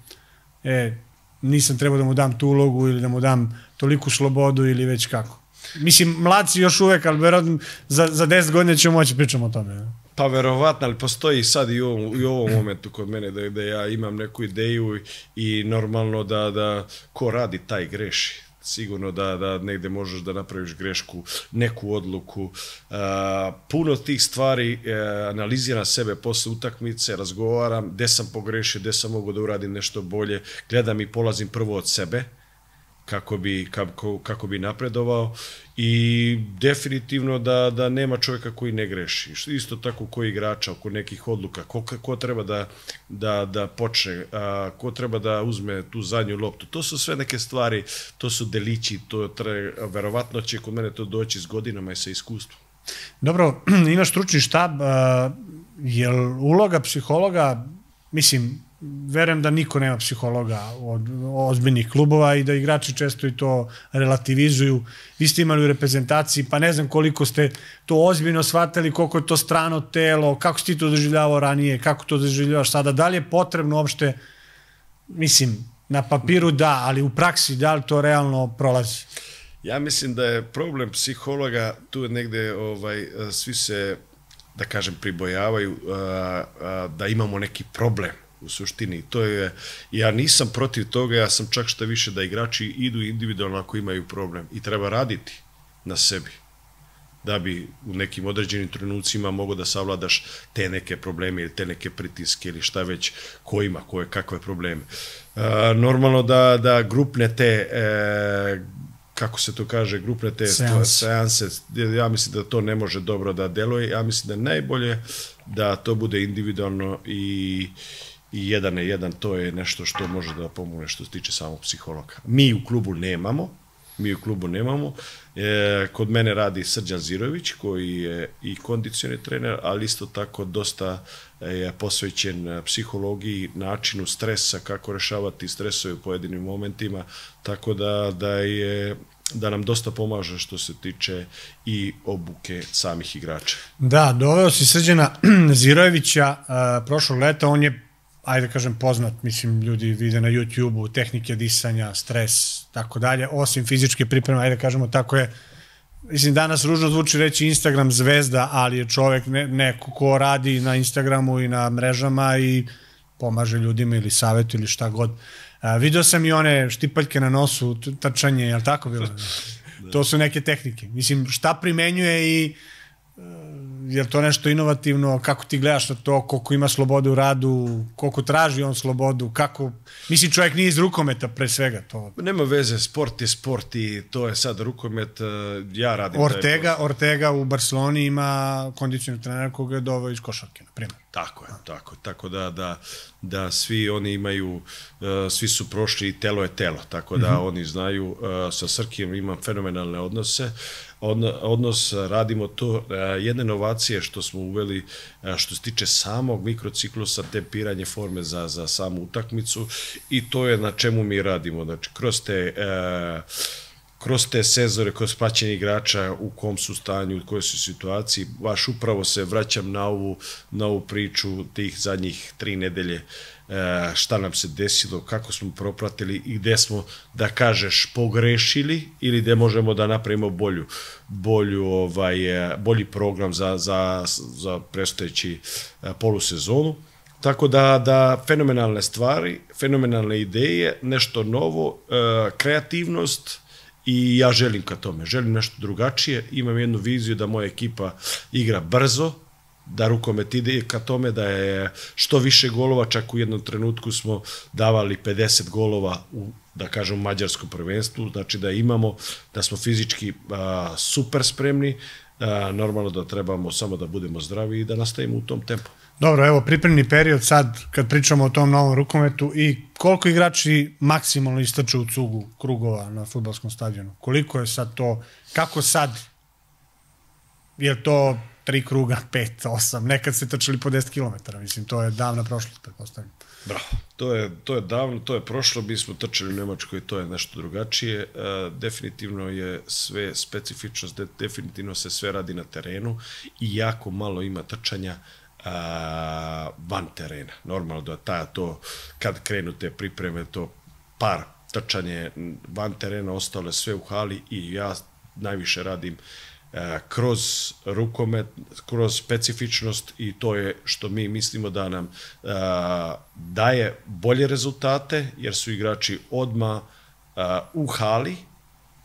e, nisam trebao da mu dam tu ulogu ili da mu dam toliku slobodu ili već kako. Mislim, mladci još uvek, ali verovatno za, za 10 godina ćemo moći pričamo o tome. Ne? Pa verovatno, ali postoji sad i u ovom, i u ovom momentu kod mene da, da ja imam neku ideju i, normalno da, da ko radi taj greši. Sigurno da, da negde možeš da napraviš grešku, neku odluku. Uh, puno tih stvari uh, analiziram sebe posle utakmice, razgovaram, gde sam pogrešio, gde sam mogu da uradim nešto bolje, gledam i polazim prvo od sebe, kako bi, kako, kako bi napredovao i definitivno da, da nema čovjeka koji ne greši. Isto tako koji igrača oko nekih odluka, ko, ko treba da, da, da počne, a, ko treba da uzme tu zadnju loptu. To su sve neke stvari, to su delići, to treba, verovatno će kod mene to doći s godinama i sa iskustvom. Dobro, [clears throat] imaš stručni štab, a, jel uloga psihologa, mislim, verujem da niko nema psihologa od ozbiljnih klubova i da igrači često i to relativizuju. Vi ste imali u reprezentaciji, pa ne znam koliko ste to ozbiljno shvatili, koliko je to strano telo, kako si ti to doživljavao ranije, kako to doživljavaš sada, da li je potrebno uopšte, mislim, na papiru da, ali u praksi da li to realno prolazi? Ja mislim da je problem psihologa tu negde ovaj, svi se da kažem pribojavaju da imamo neki problem u suštini. To je, ja nisam protiv toga, ja sam čak šta više da igrači idu individualno ako imaju problem i treba raditi na sebi da bi u nekim određenim trenucima mogo da savladaš te neke probleme ili te neke pritiske ili šta već ko ima, koje, kakve probleme. E, normalno da, da grupne te e, kako se to kaže, grupne te Seanse. seanse, ja mislim da to ne može dobro da deluje, ja mislim da je najbolje da to bude individualno i i jedan na jedan, to je nešto što može da pomogne što se tiče samog psihologa. Mi u klubu nemamo, mi u klubu nemamo. E, kod mene radi Srđan Zirović, koji je i kondicioni trener, ali isto tako dosta je posvećen psihologiji, načinu stresa, kako rešavati stresove u pojedinim momentima, tako da, da je da nam dosta pomaže što se tiče i obuke samih igrača. Da, doveo si Srđana [clears throat] Zirojevića uh, prošlog leta, on je ajde da kažem poznat, mislim ljudi vide na YouTube-u tehnike disanja, stres, tako dalje, osim fizičke pripreme, ajde da kažemo tako je mislim danas ružno zvuči reći Instagram zvezda, ali je čovek ne, neko ko radi na Instagramu i na mrežama i pomaže ljudima ili savjetu ili šta god. A, video sam i one štipaljke na nosu, trčanje, je li tako bilo? [laughs] To su neke tehnike. Mislim, šta primenjuje i je to nešto inovativno, kako ti gledaš na to, koliko ima slobode u radu, koliko traži on slobodu, kako, mislim čovjek nije iz rukometa pre svega to. Nema veze, sport je sport i to je sad rukomet, ja radim Ortega, Ortega u Barceloni ima kondicionu trenera koga je doveo iz košarke, na primjer. Tako je, tako, tako da, da, da svi oni imaju, uh, svi su prošli i telo je telo, tako da mm -hmm. oni znaju, uh, sa Srkijem imam fenomenalne odnose, odnos, radimo to, jedne inovacije što smo uveli što se tiče samog mikrociklusa, tempiranje forme za, za samu utakmicu i to je na čemu mi radimo, znači kroz te kroz te sezore, kroz praćenje igrača, u kom su stanju, u kojoj su situaciji, baš upravo se vraćam na ovu, na ovu priču tih zadnjih tri nedelje E, šta nam se desilo, kako smo propratili i gde smo, da kažeš, pogrešili ili gde možemo da napravimo bolju, bolju, ovaj, e, bolji program za, za, za predstojeći e, polusezonu. Tako da, da fenomenalne stvari, fenomenalne ideje, nešto novo, kreativnost, i ja želim ka tome. Želim nešto drugačije, imam jednu viziju da moja ekipa igra brzo, da rukomet ide ka tome da je što više golova, čak u jednom trenutku smo davali 50 golova u da kažem mađarskom prvenstvu, znači da imamo, da smo fizički a, super spremni, a, normalno da trebamo samo da budemo zdravi i da nastavimo u tom tempu. Dobro, evo pripremni period sad kad pričamo o tom novom rukometu i koliko igrači maksimalno istrače u cugu krugova na futbolskom stadionu? Koliko je sad to, kako sad? Je to tri kruga, [laughs] pet, osam, nekad se trčali po 10 km, mislim, to je davna prošlost, pretpostavljam. Bravo, to je, to je davno, to je prošlo, mi smo trčali u Nemačkoj, to je nešto drugačije, e, definitivno je sve specifičnost, de, definitivno se sve radi na terenu i jako malo ima trčanja a, van terena. Normalno da ta, to, kad krenu te pripreme, to par trčanje van terena, ostale sve u hali i ja najviše radim E, kroz rukomet, kroz specifičnost i to je što mi mislimo da nam e, daje bolje rezultate, jer su igrači odma e, u hali,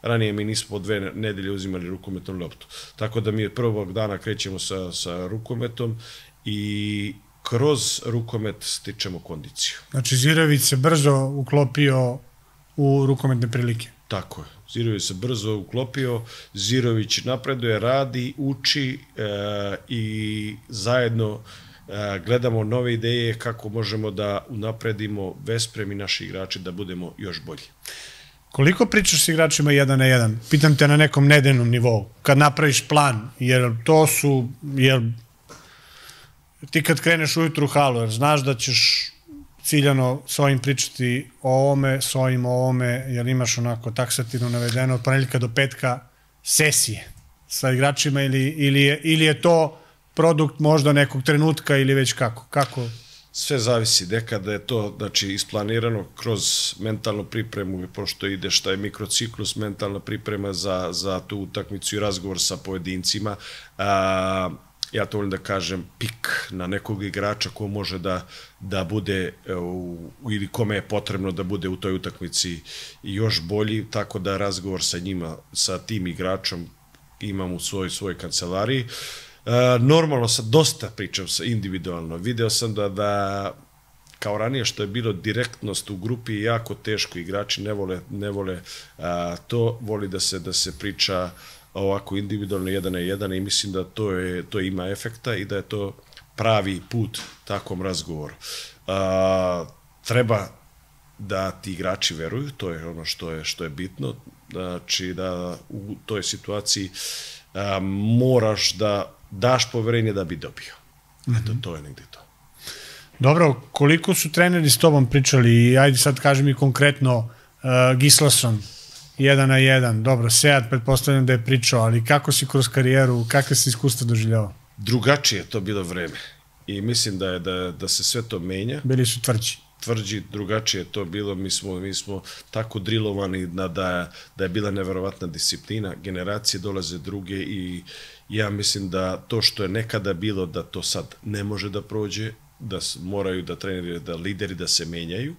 ranije mi nismo od dve nedelje uzimali rukometnu loptu. Tako da mi od prvog dana krećemo sa, sa rukometom i kroz rukomet stičemo kondiciju. Znači Zirović se brzo uklopio u rukometne prilike. Tako je. Zirović se brzo uklopio, Zirović napreduje, radi, uči e, i zajedno e, gledamo nove ideje kako možemo da unapredimo Vesprem i naši igrači da budemo još bolji. Koliko pričaš s igračima jedan na jedan? Pitam te na nekom nedeljnom nivou. Kad napraviš plan, jer to su, jer ti kad kreneš ujutru u halu, jer znaš da ćeš ciljano s ovim pričati o ovome, s ovim o ovome, jer imaš onako taksativno navedeno od ponedljika do petka sesije sa igračima ili, ili, je, ili je to produkt možda nekog trenutka ili već kako? Kako? Sve zavisi, nekada je to znači, isplanirano kroz mentalnu pripremu, pošto ide šta je mikrociklus, mentalna priprema za, za tu utakmicu i razgovor sa pojedincima. A, ja to volim da kažem, pik na nekog igrača ko može da, da bude u, ili kome je potrebno da bude u toj utakmici još bolji, tako da razgovor sa njima, sa tim igračom imam u svoj, svoj kancelariji. E, normalno, sa dosta pričam sa individualno. Video sam da, da kao ranije što je bilo direktnost u grupi jako teško, igrači ne vole, ne vole a, to, voli da se, da se priča ovako individualno jedan na jedan i mislim da to, je, to ima efekta i da je to pravi put takvom razgovoru. A, treba da ti igrači veruju, to je ono što je što je bitno, znači da u toj situaciji a, moraš da daš poverenje da bi dobio. Mm -hmm. Eto, to je negde to. Dobro, koliko su treneri s tobom pričali, ajde sad kaži mi konkretno, uh, Gislason, jedan na jedan, dobro, Seat, pretpostavljam da je pričao, ali kako si kroz karijeru, kakve si iskustva doživljavao? Drugačije je to bilo vreme. I mislim da je da, da se sve to menja. Bili su tvrđi. Tvrđi, drugačije to bilo, mi smo, mi smo tako drilovani da, da, da je bila neverovatna disciplina, generacije dolaze druge i ja mislim da to što je nekada bilo, da to sad ne može da prođe, da moraju da treneri, da lideri da se menjaju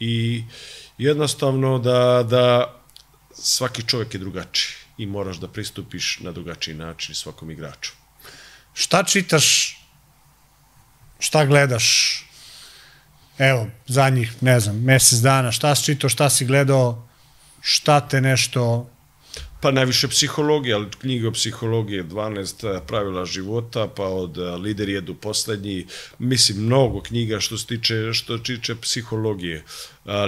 i jednostavno da, da svaki čovjek je drugačiji i moraš da pristupiš na drugačiji način svakom igraču. Šta čitaš, šta gledaš, evo, zadnjih, ne znam, mesec dana, šta si čitao, šta si gledao, šta te nešto Pa najviše psihologije, ali knjige o psihologiji, 12 pravila života, pa od lideri jedu poslednji, mislim, mnogo knjiga što se tiče, što tiče psihologije,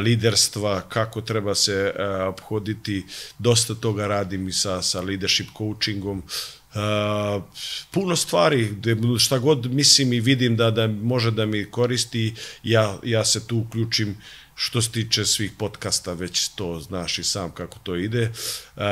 liderstva, kako treba se obhoditi, dosta toga radim i sa, sa leadership coachingom, Uh, puno stvari, šta god mislim i vidim da, da može da mi koristi, ja, ja se tu uključim što se tiče svih podcasta, već to znaš i sam kako to ide. Uh,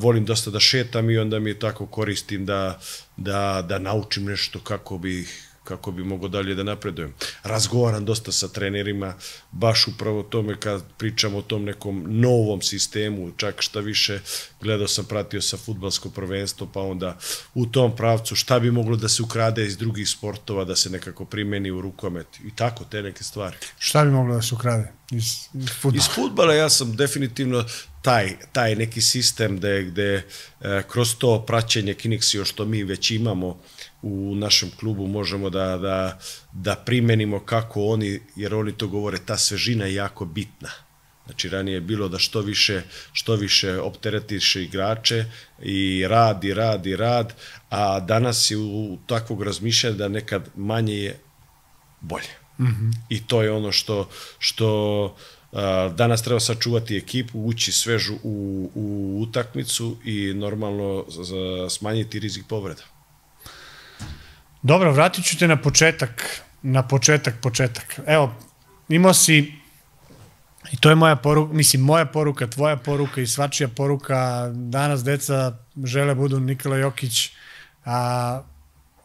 volim dosta da šetam i onda mi tako koristim da, da, da naučim nešto kako bi kako bi mogo dalje da napredujem. Razgovaram dosta sa trenerima, baš upravo tome kad pričam o tom nekom novom sistemu, čak šta više gledao sam, pratio sa futbalsko prvenstvo, pa onda u tom pravcu šta bi moglo da se ukrade iz drugih sportova, da se nekako primeni u rukomet i tako, te neke stvari. Šta bi moglo da se ukrade iz, iz futbala? Iz futbala ja sam definitivno taj, taj neki sistem gde, gde e, kroz to praćenje Kinexio što mi već imamo, u našem klubu možemo da, da, da primenimo kako oni, jer oni to govore, ta svežina je jako bitna. Znači, ranije je bilo da što više, što više opteretiš igrače i rad i rad i rad, a danas je u takvog razmišljanja da nekad manje je bolje. Mm -hmm. I to je ono što, što danas treba sačuvati ekipu, ući svežu u, u utakmicu i normalno smanjiti rizik povreda. Dobro, vratit ću te na početak, na početak, početak. Evo, imao si, i to je moja poruka, mislim, moja poruka, tvoja poruka i svačija poruka, danas deca žele budu Nikola Jokić, a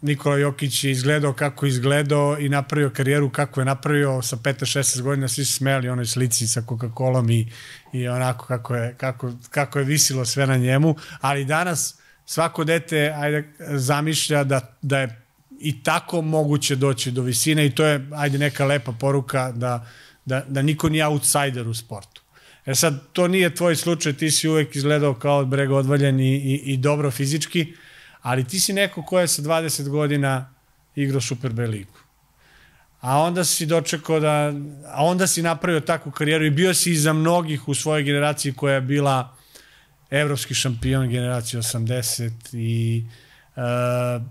Nikola Jokić je izgledao kako je izgledao i napravio karijeru kako je napravio sa 5-16 godina, svi su smeli onoj slici sa Coca-Colom i, i onako kako je, kako, kako je visilo sve na njemu, ali danas svako dete ajde, zamišlja da, da je i tako moguće doći do visine i to je, ajde, neka lepa poruka da, da, da niko nije outsider u sportu. E sad, to nije tvoj slučaj, ti si uvek izgledao kao brega odvaljen i, i, i dobro fizički, ali ti si neko ko je sa 20 godina igrao Super B ligu. A onda si dočekao da, a onda si napravio takvu karijeru i bio si iza mnogih u svojoj generaciji koja je bila evropski šampion generacije 80 i uh,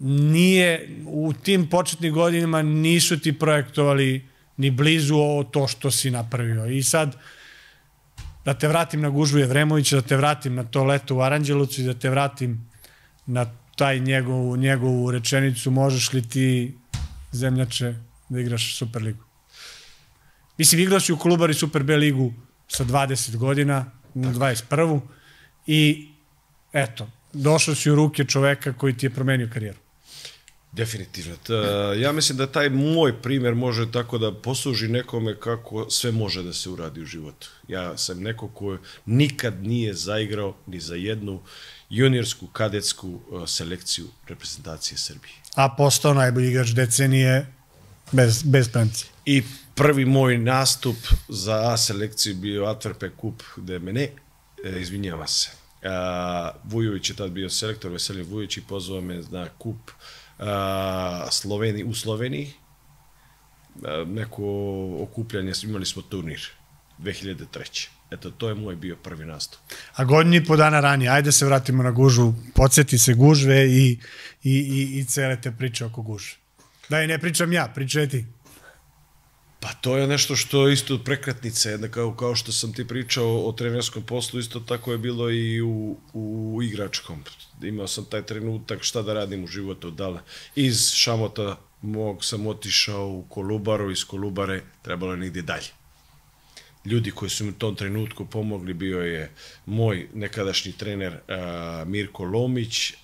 nije, u tim početnim godinama nisu ti projektovali ni blizu o to što si napravio. I sad, da te vratim na Gužvu Jevremovića, da te vratim na to leto u Aranđelovcu i da te vratim na taj njegov, njegovu rečenicu, možeš li ti, zemljače, da igraš Superligu? Mislim, igrao si u Kolubari Super B ligu sa 20 godina, na 21. I eto, došao si u ruke čoveka koji ti je promenio karijeru. Definitivno. Ja mislim da taj moj primer može tako da posluži nekome kako sve može da se uradi u životu. Ja sam neko ko nikad nije zaigrao ni za jednu juniorsku kadetsku uh, selekciju reprezentacije Srbije. A postao najbolji igrač decenije bez, bez premci. I prvi moj nastup za A selekciju bio Atverpe kup gde me ne, e, izvinjava se. A, Vujović je tad bio selektor, Veselin Vujović i pozvao me na kup Sloveni, u Sloveniji, neko okupljanje, imali smo turnir 2003. Eto, to je moj bio prvi nastup. A godinu i po dana ranije, ajde se vratimo na gužu, podsjeti se gužve i, i, i, i cele te priče oko gužve. Da i ne pričam ja, pričaj ti. Pa to je nešto što je isto prekretnica, jedna kao, kao što sam ti pričao o trenerskom poslu, isto tako je bilo i u, u igračkom. Imao sam taj trenutak šta da radim u životu, da iz Šamota mog sam otišao u Kolubaru, iz Kolubare trebalo je nigdje dalje ljudi koji su mi u tom trenutku pomogli bio je moj nekadašnji trener uh, Mirko Lomić, uh,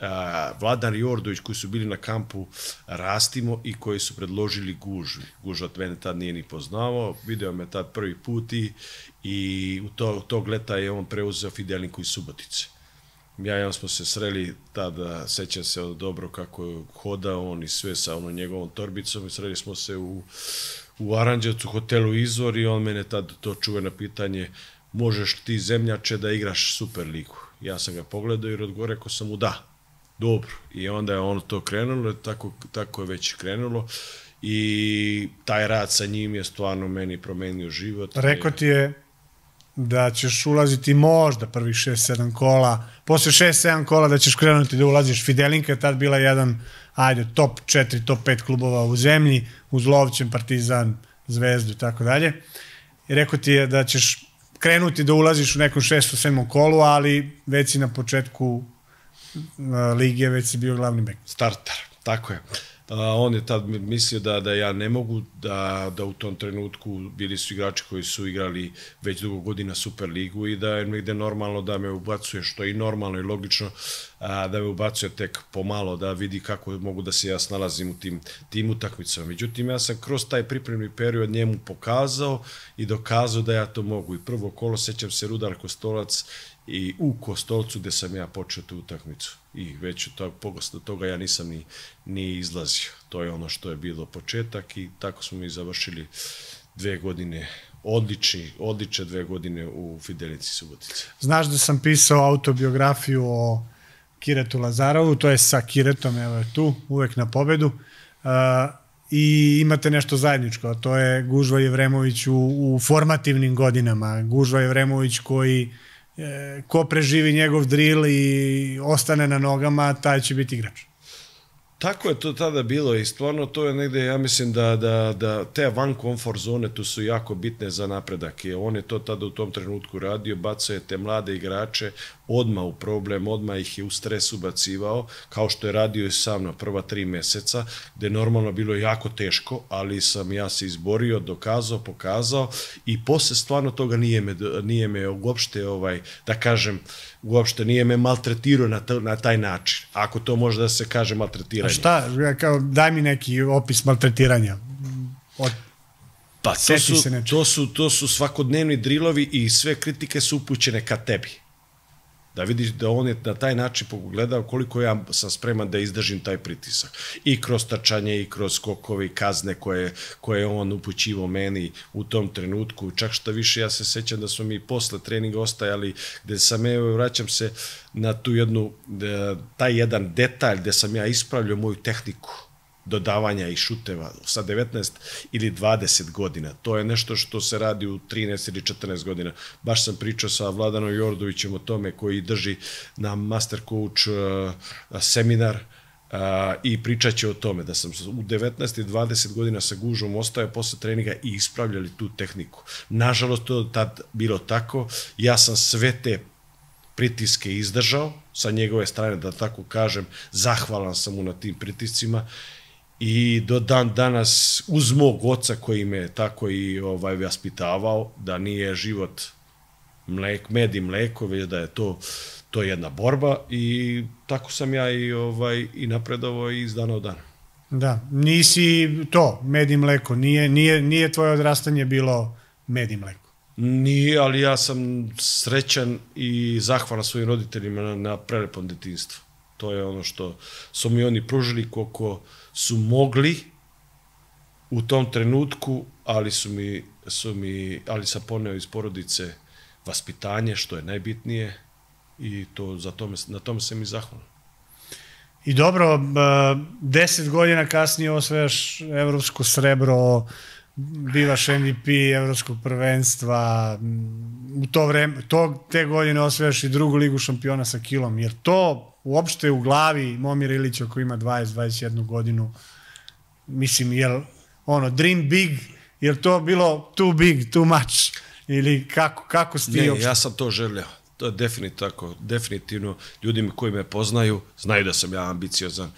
Vladan Jordović koji su bili na kampu Rastimo i koji su predložili guž. Guž od mene tad nije ni poznavao, video me tad prvi put i, i u to, tog leta je on preuzeo Fidelniku iz Subotice. Ja i on smo se sreli tada, sećam se dobro kako je hodao on i sve sa ono njegovom torbicom i sreli smo se u u Aranđevcu hotelu Izvor i on mene tad to čuve na pitanje možeš ti zemljače da igraš Super ligu. Ja sam ga pogledao i odgovor rekao sam mu da. Dobro. I onda je on to krenulo, tako, tako je već krenulo i taj rad sa njim je stvarno meni promenio život. Rekao ti je da ćeš ulaziti možda prvih 6-7 kola, posle 6-7 kola da ćeš krenuti da ulaziš. Fidelinka je tad bila jedan, ajde, top 4, top 5 klubova u zemlji, uz Lovćem, Partizan, Zvezdu i tako dalje. I rekao ti je da ćeš krenuti da ulaziš u nekom 6. 7. kolu, ali već si na početku lige, već si bio glavni bek. Starter, tako je. Uh, on je tad mislio da, da ja ne mogu, da, da u tom trenutku bili su igrači koji su igrali već dugo godina Super ligu i da je negde normalno da me ubacuje, što je i normalno i logično, a, da me ubacuje tek pomalo, da vidi kako mogu da se ja snalazim u tim, tim utakmicama. Međutim, ja sam kroz taj pripremni period njemu pokazao i dokazao da ja to mogu. I prvo kolo, sećam se Rudar Kostolac i u Kostolcu gde sam ja počeo tu utakmicu i već od tog, posle toga ja nisam ni, ni izlazio. To je ono što je bilo početak i tako smo mi završili dve godine odlični, odlične dve godine u Fidelici Subotice. Znaš da sam pisao autobiografiju o Kiretu Lazarovu, to je sa Kiretom, evo je tu, uvek na pobedu. Uh, i imate nešto zajedničko, a to je Gužva Jevremović u, u formativnim godinama. Gužva Jevremović koji uh, e, ko preživi njegov drill i ostane na nogama, taj će biti igrač. Tako je to tada bilo i stvarno to je negde, ja mislim da, da, da te van komfort zone tu su jako bitne za napredak i on je to tada u tom trenutku radio, bacao te mlade igrače odma u problem, odma ih je u stres ubacivao, kao što je radio i sam na prva tri meseca, gde normalno bilo jako teško, ali sam ja se izborio, dokazao, pokazao i posle stvarno toga nije me, nije me uopšte, ovaj, da kažem, uopšte nije me maltretirao na, na taj način. Ako to može da se kaže maltretiranje. A šta, kao, daj mi neki opis maltretiranja. Od, pa to su, to, su, to su svakodnevni drilovi i sve kritike su upućene ka tebi da vidiš da on je na taj način pogledao koliko ja sam spreman da izdržim taj pritisak. I kroz trčanje, i kroz skokove, i kazne koje, koje on upućivo meni u tom trenutku. Čak što više, ja se sećam da smo mi posle treninga ostajali, gde sam, evo, vraćam se na tu jednu, da, taj jedan detalj gde sam ja ispravljao moju tehniku dodavanja i šuteva sa 19 ili 20 godina. To je nešto što se radi u 13 ili 14 godina. Baš sam pričao sa Vladanom Jordovićem o tome koji drži na Master Coach uh, seminar uh, i pričat će o tome da sam u 19 i 20 godina sa gužom ostaje posle treninga i ispravljali tu tehniku. Nažalost, to tad bilo tako. Ja sam sve te pritiske izdržao sa njegove strane, da tako kažem, zahvalan sam mu na tim pritiscima i do dan danas uz mog oca koji me tako i ovaj vaspitavao da nije život mlek, med i mleko, već da je to to je jedna borba i tako sam ja i ovaj i napredovao iz dana u dan. Da, nisi to, med i mleko, nije, nije, nije tvoje odrastanje bilo med i mleko. Nije, ali ja sam srećan i zahvalan svojim roditeljima na, na prelepom detinstvu. To je ono što su mi oni pružili koliko su mogli u tom trenutku, ali su mi, su mi ali sam poneo iz porodice vaspitanje, što je najbitnije i to, za tome, na tome se mi zahvalim. I dobro, deset godina kasnije osvajaš evropsko srebro, bivaš MVP evropskog prvenstva, u to vreme, to, te godine osvajaš i drugu ligu šampiona sa kilom, jer to uopšte u glavi Momir Ilića koji ima 20-21 godinu, mislim, jel, ono, dream big, jer to bilo too big, too much, ili kako, kako si ti Ne, uopšte? ja sam to želeo. To je definitivno tako. Definitivno, ljudi koji me poznaju, znaju da sam ja ambiciozan.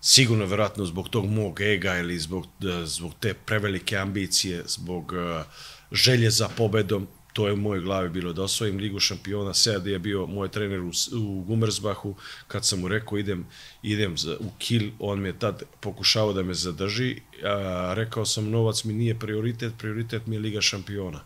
Sigurno, verovatno, zbog tog mog ega ili zbog, da, zbog te prevelike ambicije, zbog uh, želje za pobedom, to je u mojoj glavi bilo da osvojim ligu šampiona. Sead je bio moj trener u, u Gumersbahu, kad sam mu rekao idem, idem za, u kil, on mi je tad pokušao da me zadrži. A, rekao sam, novac mi nije prioritet, prioritet mi je liga šampiona.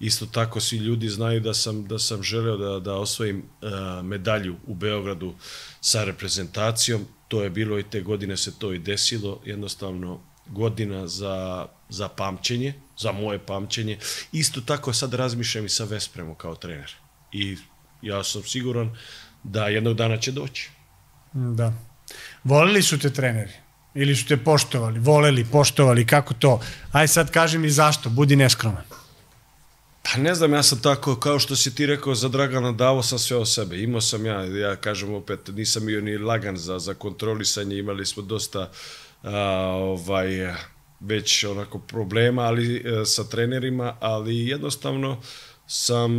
Isto tako svi ljudi znaju da sam da sam želeo da da osvojim uh, medalju u Beogradu sa reprezentacijom. To je bilo i te godine se to i desilo, jednostavno godina za za pamćenje, za moje pamćenje. Isto tako sad razmišljam i sa Vespremom kao trener. I ja sam siguran da jednog dana će doći. Da. Voleli su te treneri? Ili su te poštovali? Voleli, poštovali, kako to? Aj sad kaži mi zašto, budi neskroman. Pa ne znam, ja sam tako, kao što si ti rekao za Dragana, davo sam sve o sebe. Imao sam ja, ja kažem opet, nisam bio ni lagan za, za kontrolisanje, imali smo dosta a, ovaj, već onako problema ali e, sa trenerima, ali jednostavno sam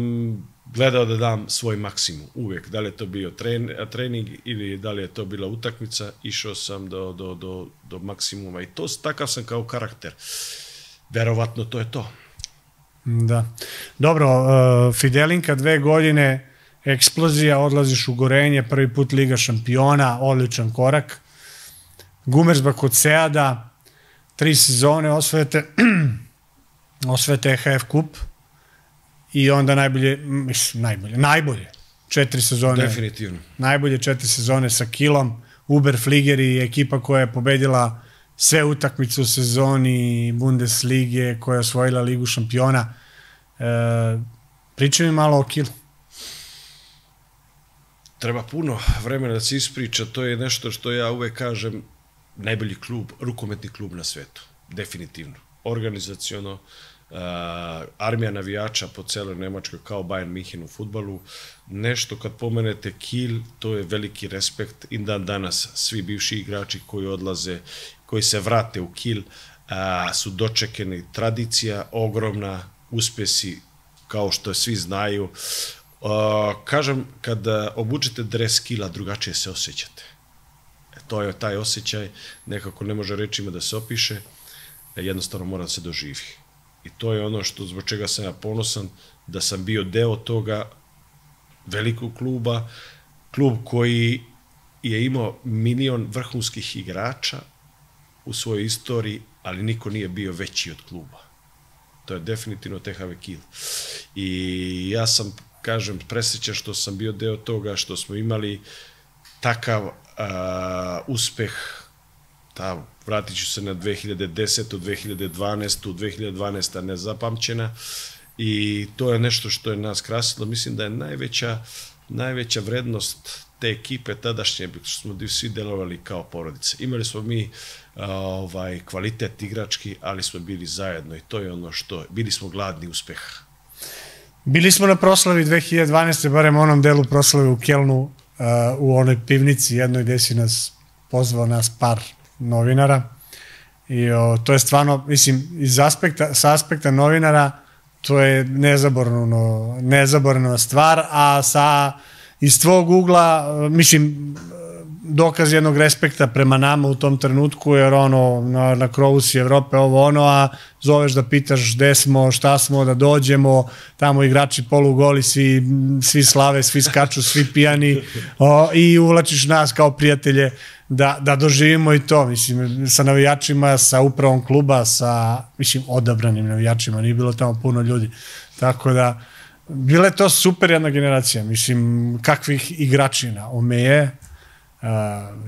gledao da dam svoj maksimum uvek. Da li je to bio tren, trening ili da li je to bila utakmica, išao sam do, do, do, do maksimuma i to takav sam kao karakter. Verovatno to je to. Da. Dobro, uh, Fidelinka dve godine, eksplozija, odlaziš u gorenje, prvi put Liga šampiona, odličan korak. Gumersbach kod Seada, tri sezone osvojete, [clears throat] osvojete EHF kup i onda najbolje, mislim, najbolje, najbolje, četiri sezone. Definitivno. Najbolje četiri sezone sa kilom, Uber Fliger i ekipa koja je pobedila sve utakmice u sezoni Bundeslige, koja je osvojila ligu šampiona. E, pričaj mi malo o kilu. Treba puno vremena da se ispriča, to je nešto što ja uvek kažem, najbolji klub, rukometni klub na svetu, definitivno. Organizaciono, uh, armija navijača po celoj Nemačkoj kao Bayern Minhen u futbalu. Nešto kad pomenete Kiel, to je veliki respekt i dan danas svi bivši igrači koji odlaze, koji se vrate u Kiel, uh, su dočekani tradicija ogromna, uspesi kao što svi znaju. Uh, kažem, kada obučete dres Kila, drugačije se osjećate to je taj osjećaj, nekako ne može rečima da se opiše, jednostavno mora da se doživi. I to je ono što zbog čega sam ja ponosan da sam bio deo toga velikog kluba, klub koji je imao milion vrhunskih igrača u svojoj istoriji, ali niko nije bio veći od kluba. To je definitivno THV Kiel. I ja sam, kažem, presrećan što sam bio deo toga, što smo imali takav uh, uspeh ta, vratit ću se na 2010. 2012. 2012. nezapamćena i to je nešto što je nas krasilo. Mislim da je najveća, najveća vrednost te ekipe tadašnje, što smo svi delovali kao porodice. Imali smo mi ovaj kvalitet igrački, ali smo bili zajedno i to je ono što, bili smo gladni uspeha. Bili smo na proslavi 2012. barem onom delu proslave u Kelnu Uh, u onoj pivnici jednoj gde si nas pozvao nas par novinara. I o, to je stvarno, mislim, iz aspekta, sa aspekta novinara to je nezaborno, nezaborna stvar, a sa iz tvog ugla, mislim, dokaz jednog respekta prema nama u tom trenutku, jer ono, na, na krovu si Evrope, ovo ono, a zoveš da pitaš gde smo, šta smo, da dođemo, tamo igrači polugoli, svi, svi slave, svi skaču, svi pijani o, i uvlačiš nas kao prijatelje da, da doživimo i to, mislim, sa navijačima, sa upravom kluba, sa, mislim, odabranim navijačima, nije bilo tamo puno ljudi, tako da, bila je to super jedna generacija, mislim, kakvih igračina, Omeje, uh,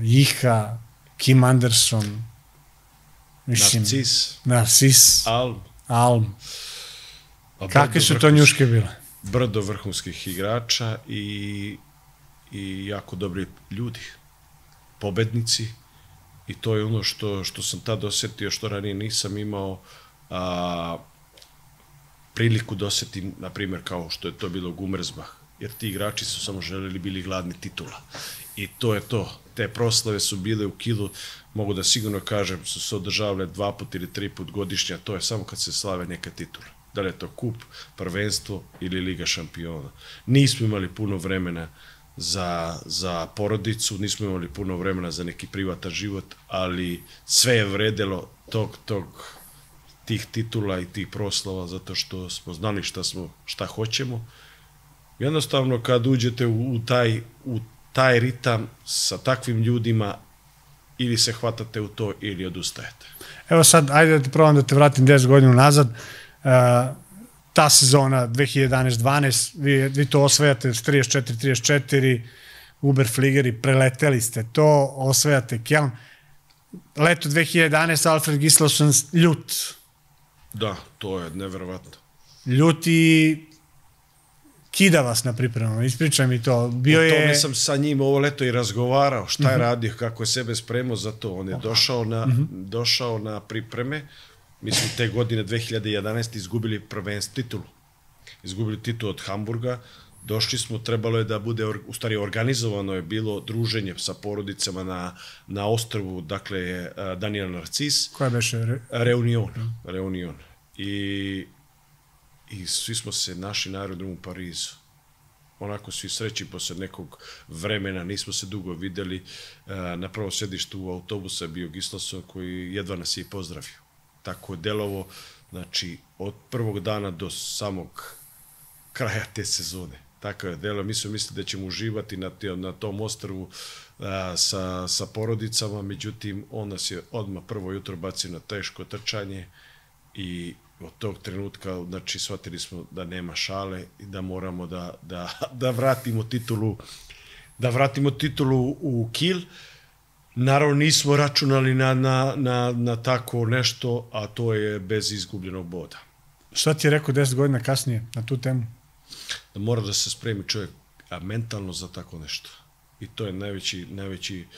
Jiha, Kim Anderson, mislim, Narcis, Narcis, Alm, Alm. a Kakve brdo su to njuške bile? Brdo vrhunskih igrača i, i jako dobri ljudi. Pobednici i to je ono što, što sam tad osetio, što ranije nisam imao a, priliku da osetim, na primjer, kao što je to bilo Gumersbach, jer ti igrači su samo želeli bili gladni titula. I to je to. Te proslave su bile u kilu, mogu da sigurno kažem, su se održavale dva put ili tri put godišnje, a to je samo kad se slave neka titula. Da li je to kup, prvenstvo ili Liga šampiona. Nismo imali puno vremena za, za porodicu, nismo imali puno vremena za neki privatan život, ali sve je vredelo tog, tog tih titula i tih proslava zato što smo znali šta smo šta hoćemo. Jednostavno kad uđete u, u taj u taj ritam sa takvim ljudima ili se hvatate u to ili odustajete. Evo sad, ajde da te probam da te vratim 10 godina nazad. Uh, ta sezona 2011-12, vi, vi to osvajate s 34-34, Uber Fligeri, preleteli ste to, osvajate Kjelm. Leto 2011, Alfred Gislason ljut. Da, to je neverovatno. Ljut i kida vas na pripremama, ispričaj mi to. Bio o je... tome sam sa njim ovo leto i razgovarao, šta je uh mhm. -huh. radio, kako je sebe spremao za to. On je došao na, uh mhm. -huh. došao na pripreme, mi smo te godine 2011. izgubili prvenstvo titulu. Izgubili titul od Hamburga, došli smo, trebalo je da bude, u stvari organizovano je bilo druženje sa porodicama na, na ostrvu, dakle, eh, Daniel Narcis. Koja beše? Re... Reunion. Reunion. I i svi smo se našli na aerodromu u Parizu. Onako svi sreći posle nekog vremena, nismo se dugo videli. E, na prvo sedištu u autobusa je bio Gislason koji jedva nas je i pozdravio. Tako je delovo, znači, od prvog dana do samog kraja te sezone. Tako je delo. Mi smo mislili da ćemo uživati na, na tom ostrvu a, sa, sa porodicama, međutim, on nas je odmah prvo jutro bacio na teško trčanje i od tog trenutka, znači, shvatili smo da nema šale i da moramo da, da, da vratimo titulu da vratimo titulu u Kiel. Naravno, nismo računali na, na, na, na tako nešto, a to je bez izgubljenog boda. Šta ti je rekao 10 godina kasnije na tu temu? Da mora da se spremi čovjek a mentalno za tako nešto. I to je najveći, najveći uh,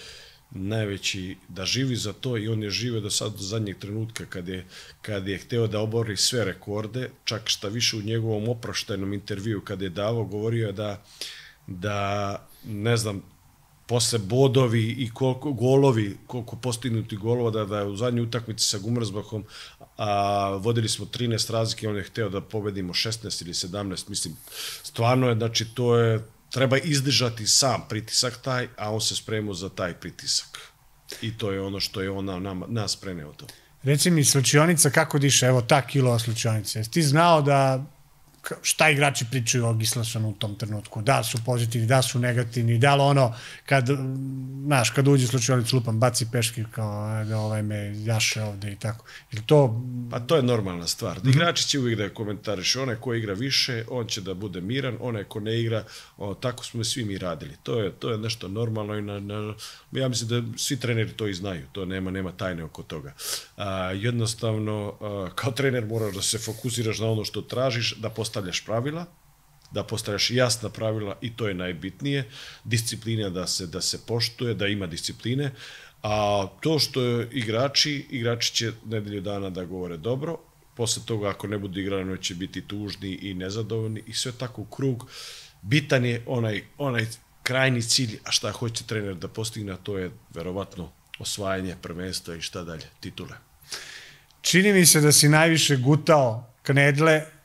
najveći da živi za to i on je žive do sad do zadnjeg trenutka kad je, kad je hteo da obori sve rekorde, čak šta više u njegovom oproštajnom intervju kad je davo, govorio je da, da ne znam, posle bodovi i koliko golovi, koliko postignuti golova, da, da u zadnjoj utakmici sa Gumrzbachom a, vodili smo 13 razlike, on je hteo da pobedimo 16 ili 17, mislim, stvarno je, znači, to je treba izdržati sam pritisak taj, a on se spremao za taj pritisak. I to je ono što je on nam, nas preneo to. Reci mi, slučionica kako diše, evo ta kilova slučionica. Jesi ti znao da šta igrači pričaju o Gislašanu u tom trenutku. Da su pozitivni, da su negativni, da li ono, kad, znaš, kad uđe slučajnicu lupam, baci peški kao da ovaj me jaše ovde i tako. Ili to... Pa to je normalna stvar. Da igrači će uvijek da komentariš. Onaj ko igra više, on će da bude miran, onaj ko ne igra, o, tako smo svi mi radili. To je, to je nešto normalno i na, na, ja mislim da svi treneri to i znaju. To nema, nema tajne oko toga. A, jednostavno, a, kao trener moraš da se fokusiraš na ono što tražiš, da postavljaš pravila, da postavljaš jasna pravila i to je najbitnije. Disciplina da se da se poštuje, da ima discipline. A to što je igrači, igrači će nedelju dana da govore dobro, posle toga ako ne budu igrano će biti tužni i nezadovoljni i sve tako u krug. Bitan je onaj, onaj krajni cilj, a šta hoće trener da postigne, to je verovatno osvajanje prvenstva i šta dalje, titule. Čini mi se da si najviše gutao knedle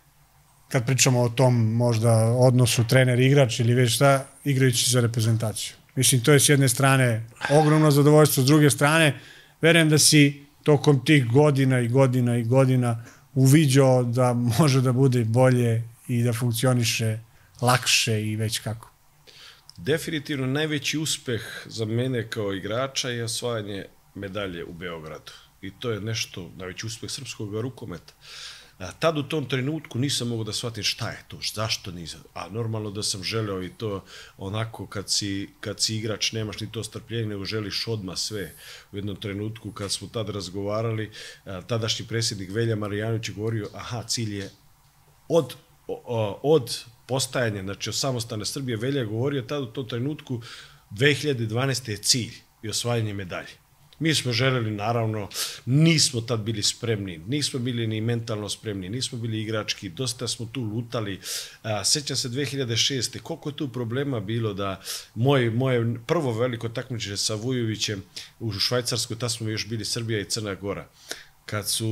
kad pričamo o tom možda odnosu trener-igrač ili već šta, igrajući za reprezentaciju. Mislim, to je s jedne strane ogromno zadovoljstvo, s druge strane, verujem da si tokom tih godina i godina i godina uviđao da može da bude bolje i da funkcioniše lakše i već kako. Definitivno najveći uspeh za mene kao igrača je osvajanje medalje u Beogradu. I to je nešto, najveći uspeh srpskog rukometa. A, tad u tom trenutku nisam mogao da shvatim šta je to, zašto nisam. A normalno da sam želeo i to onako kad si, kad si igrač nemaš ni to strpljenje, nego želiš odma sve. U jednom trenutku kad smo tad razgovarali, tadašnji predsjednik Velja Marijanović je govorio, aha, cilj je od, od postajanja, znači od samostane Srbije, Velja je govorio tad u tom trenutku 2012. je cilj i osvajanje medalje. Mi smo želeli, naravno, nismo tad bili spremni, nismo bili ni mentalno spremni, nismo bili igrački, dosta smo tu lutali. Sećam se 2006. Koliko je tu problema bilo da moj, moje prvo veliko takmičenje sa Vujovićem u Švajcarsku, ta smo još bili Srbija i Crna Gora kad su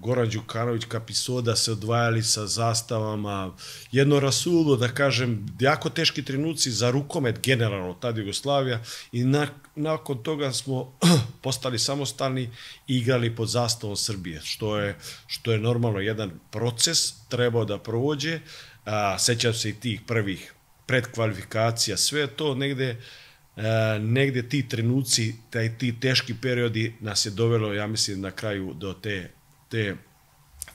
Goran Đukanović, Kapisoda se odvajali sa zastavama, jedno rasulo, da kažem, jako teški trenuci za rukomet, generalno, tad Jugoslavija, i na, nakon toga smo [clears throat] postali samostalni i igrali pod zastavom Srbije, što je, što je normalno jedan proces, trebao da provođe, a, sećam se i tih prvih predkvalifikacija, sve to negde e, negde ti trenuci, taj, ti teški periodi nas je dovelo, ja mislim, na kraju do te, te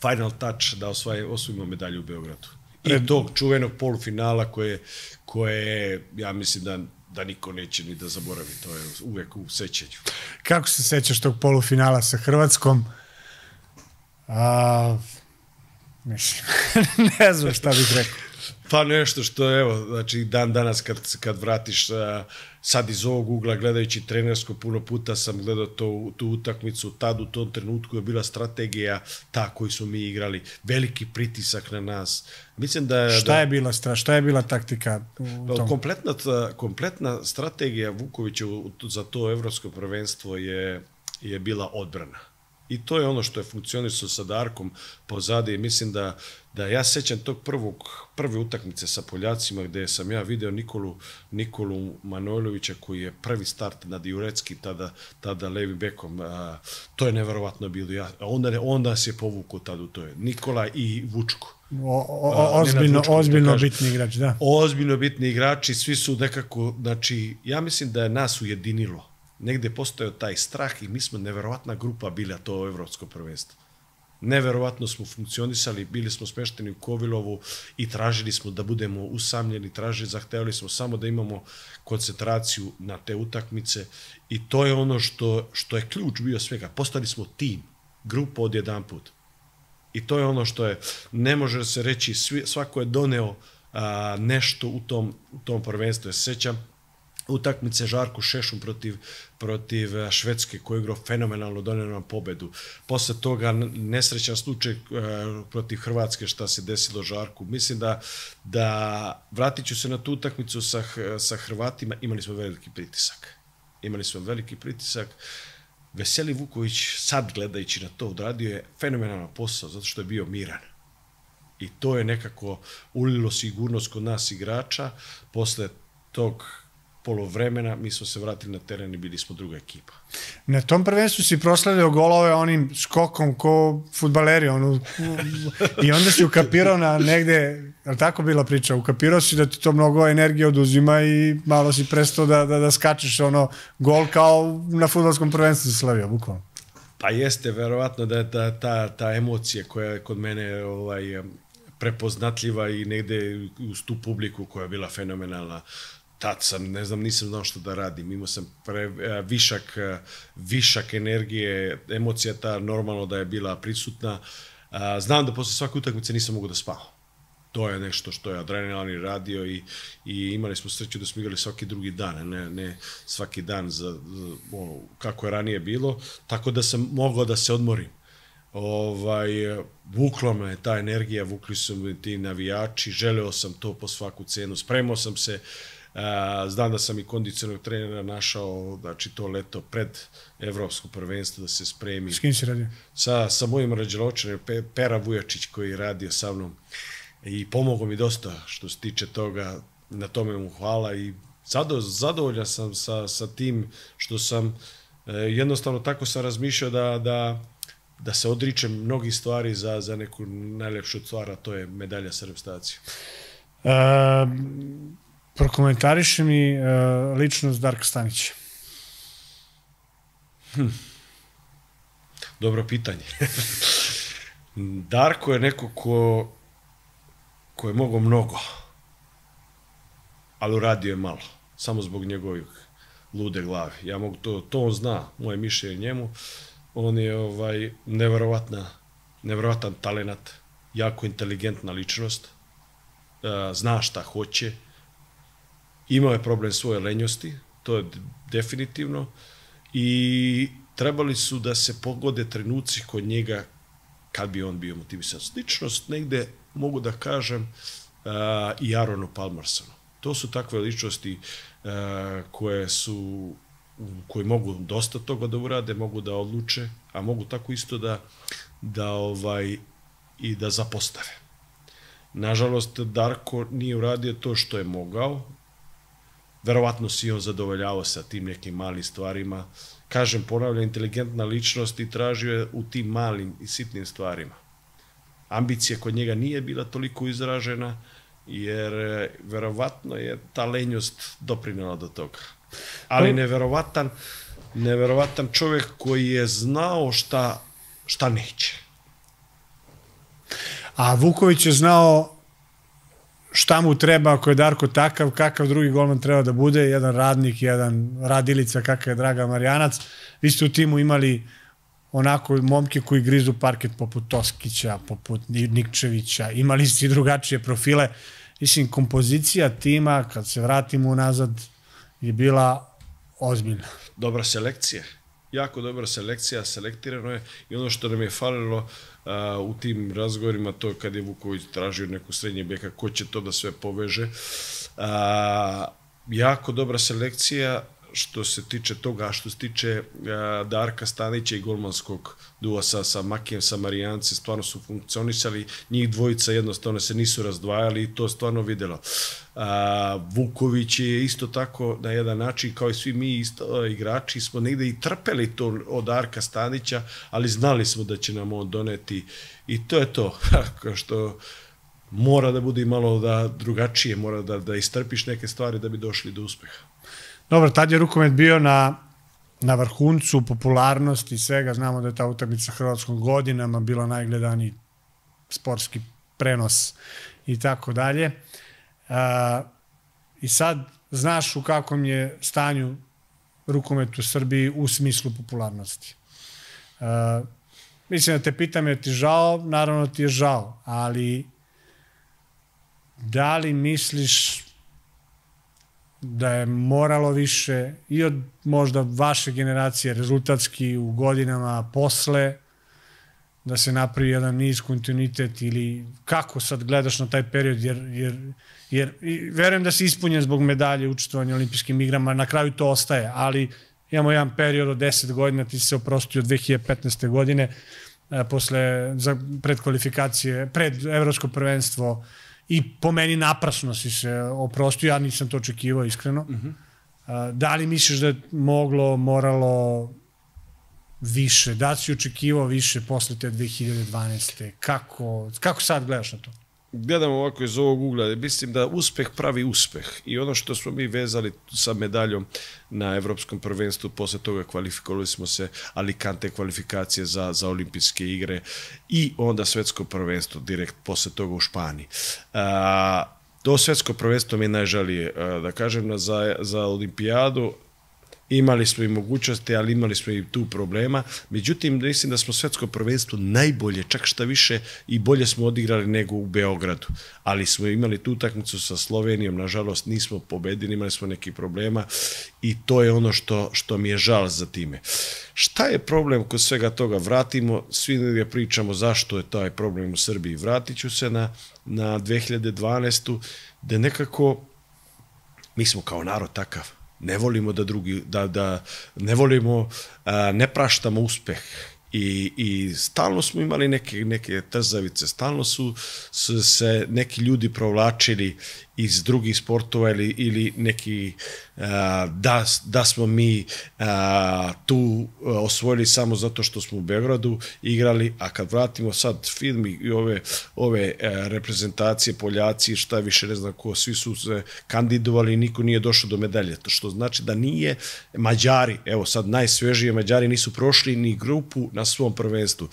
final touch da osvaj, osvojimo medalju u Beogradu. I tog čuvenog polufinala koje, koje ja mislim da da niko neće ni da zaboravi, to je uvek u sećanju. Kako se sećaš tog polufinala sa Hrvatskom? A, mislim, [laughs] ne znam šta bih rekao. Pa nešto što, evo, znači dan danas kad, kad vratiš uh, sad iz ovog ugla gledajući trenersko, puno puta sam gledao to, tu utakmicu, tad u tom trenutku je bila strategija ta koju smo mi igrali, veliki pritisak na nas. Mislim da šta da, je bila stra, šta je bila taktika u tom? kompletna kompletna strategija Vukovića za to evropsko prvenstvo je je bila odbrana. I to je ono što je funkcionisao sa Darkom pozadi. Mislim da, da ja sećam tog prvog, prve utakmice sa Poljacima gde sam ja video Nikolu, Nikolu Manojlovića koji je prvi start na Diurecki, tada, tada levi bekom. A, to je neverovatno bilo. Ja, onda, onda se povukao tada u to. Nikola i Vučko. O, o, ozbiljno, Vučko, ozbiljno bitni igrač, da. Ozbiljno bitni igrači, svi su nekako, znači, ja mislim da je nas ujedinilo negde postojao taj strah i mi smo neverovatna grupa bila to evropsko prvenstvo. Neverovatno smo funkcionisali, bili smo smešteni u Kovilovu i tražili smo da budemo usamljeni, tražili, zahtevali smo samo da imamo koncentraciju na te utakmice i to je ono što, što je ključ bio svega. Postali smo tim, grupa od jedan put. I to je ono što je, ne može se reći, svi, svako je doneo a, nešto u tom, u tom prvenstvu. Ja se sećam, utakmice Žarku Šešum protiv, protiv e, Švedske koji je igrao fenomenalno, donio nam pobedu. Posle toga nesrećan slučaj uh, protiv Hrvatske šta se desilo Žarku. Mislim da, da vratit ću se na tu utakmicu sa, sa Hrvatima, imali smo veliki pritisak. Imali smo veliki pritisak. Veseli Vuković sad gledajući na to odradio je fenomenalan posao zato što je bio miran. I to je nekako ulilo sigurnost kod nas igrača posle tog polovremena, mi smo se vratili na teren i bili smo druga ekipa. Na tom prvenstvu si proslavio golove onim skokom ko futbaleri, onu, i onda si ukapirao na negde, je tako bila priča, ukapirao si da ti to mnogo energije oduzima i malo si prestao da, da, da skačeš ono gol kao na futbolskom prvenstvu si slavio, bukvalno. Pa jeste, verovatno da je ta, ta, ta emocija koja je kod mene ovaj, prepoznatljiva i negde uz tu publiku koja je bila fenomenalna tad sam, ne znam, nisam znao što da radim. Imao sam pre, e, višak, e, višak energije, emocija ta normalno da je bila prisutna. Znam da posle svake utakmice nisam mogu da spavam. To je nešto što je adrenalin radio i, i imali smo sreću da smo igrali svaki drugi dan, ne, ne svaki dan za, za ono, kako je ranije bilo, tako da sam mogao da se odmorim. Ovaj, vukla me ta energija, vukli su me ti navijači, želeo sam to po svaku cenu, spremao sam se, uh, znam da sam i kondicionog trenera našao, znači to leto pred evropsko prvenstvo da se spremi. S kim si radio? Sa, sa mojim rađeločanem, Pera Vujačić koji je radio sa mnom i pomogao mi dosta što se tiče toga, na tome mu hvala i zado, zadovoljan sam sa, sa tim što sam e, jednostavno tako sam razmišljao da, da, da se odričem mnogih stvari za, za neku najlepšu stvar, a to je medalja sa reprezentacijom. Um, Prokomentariši mi uh, ličnost Darka Stanića. Hm. Dobro pitanje. [laughs] Darko je neko ko, ko je mogo mnogo, ali uradio je malo, samo zbog njegovih lude glave. Ja mogu to, to on zna, moje mišljenje njemu. On je ovaj neverovatna, neverovatan talenat, jako inteligentna ličnost, uh, zna šta hoće, Imao je problem svoje lenjosti, to je definitivno, i trebali su da se pogode trenuci kod njega kad bi on bio motivisan. Sličnost negde mogu da kažem uh, i Aronu Palmersonu. To su takve ličnosti uh, koje su koji mogu dosta toga da urade, mogu da odluče, a mogu tako isto da da ovaj i da zapostave. Nažalost, Darko nije uradio to što je mogao. Verovatno si on zadovoljavao sa tim nekim malim stvarima. Kažem, ponavlja, inteligentna ličnost i tražio je u tim malim i sitnim stvarima. Ambicija kod njega nije bila toliko izražena, jer e, verovatno je ta lenjost doprinela do toga. Ali neverovatan, neverovatan čovjek koji je znao šta, šta neće. A Vuković je znao šta mu treba ako je Darko takav, kakav drugi golman treba da bude, jedan radnik, jedan radilica, kakav je Draga Marijanac. Vi ste u timu imali onako momke koji grizu parket poput Toskića, poput Nikčevića, imali ste i drugačije profile. Mislim, kompozicija tima, kad se vratimo unazad, je bila ozbiljna. Dobra selekcija jako dobra selekcija, selektirano je i ono što nam je falilo a, u tim razgovorima, to kad je Vuković tražio neku srednje beka, ko će to da sve poveže. A, jako dobra selekcija, što se tiče toga, što se tiče a, Darka Stanića i golmanskog duo sa, Makijem, sa Marijance, stvarno su funkcionisali, njih dvojica jednostavno se nisu razdvajali i to stvarno videlo. A, Vuković je isto tako na jedan način, kao i svi mi isto, igrači, smo negde i trpeli to od Darka Stanića, ali znali smo da će nam on doneti i to je to, [laughs] što mora da bude malo da drugačije, mora da, da istrpiš neke stvari da bi došli do uspeha. Dobro, tad je rukomet bio na, na vrhuncu popularnosti svega. Znamo da je ta utakmica Hrvatskog godinama bila najgledaniji sportski prenos i tako dalje. I sad znaš u kakvom je stanju rukomet u Srbiji u smislu popularnosti. Uh, mislim da te pitam je ti žao, naravno ti je žao, ali da li misliš da je moralo više i od možda vaše generacije rezultatski u godinama posle da se napravi jedan niz kontinuitet ili kako sad gledaš na taj period jer, jer, jer verujem da se ispunjen zbog medalje učestvovanja olimpijskim igrama, na kraju to ostaje, ali imamo jedan period od 10 godina, ti se oprostio od 2015. godine, posle za predkvalifikacije, pred evropsko prvenstvo, i po meni naprasno si se oprostio, ja nisam to očekivao iskreno. Uh -huh. Da li misliš da je moglo, moralo više? Da si očekivao više posle te 2012. Kako, kako sad gledaš na to? Gledam ovako iz ovog ugla, mislim da uspeh pravi uspeh i ono što smo mi vezali sa medaljom na evropskom prvenstvu, posle toga kvalifikovali smo se Alicante kvalifikacije za, za olimpijske igre i onda svetsko prvenstvo direkt posle toga u Španiji. A, to svetsko prvenstvo mi je najžalije, da kažem, za, za olimpijadu imali smo i mogućnosti, ali imali smo i tu problema. Međutim, mislim da smo svetsko prvenstvo najbolje, čak šta više i bolje smo odigrali nego u Beogradu. Ali smo imali tu utakmicu sa Slovenijom, nažalost nismo pobedili, imali smo neki problema i to je ono što, što mi je žal za time. Šta je problem kod svega toga? Vratimo, svi negdje pričamo zašto je taj problem u Srbiji. Vratit ću se na, na 2012. gde nekako mi smo kao narod takav ne volimo da drugi, da, da ne volimo, a, ne praštamo uspeh. I, i stalno smo imali neke, neke trzavice, stalno su, su se neki ljudi provlačili iz drugih sportova ili, ili neki da, da smo mi tu osvojili samo zato što smo u Beogradu igrali, a kad vratimo sad film i ove, ove reprezentacije, Poljaci, šta više ne znam ko, svi su se kandidovali i niko nije došao do medalje, to što znači da nije Mađari, evo sad najsvežije Mađari nisu prošli ni grupu na svom prvenstvu.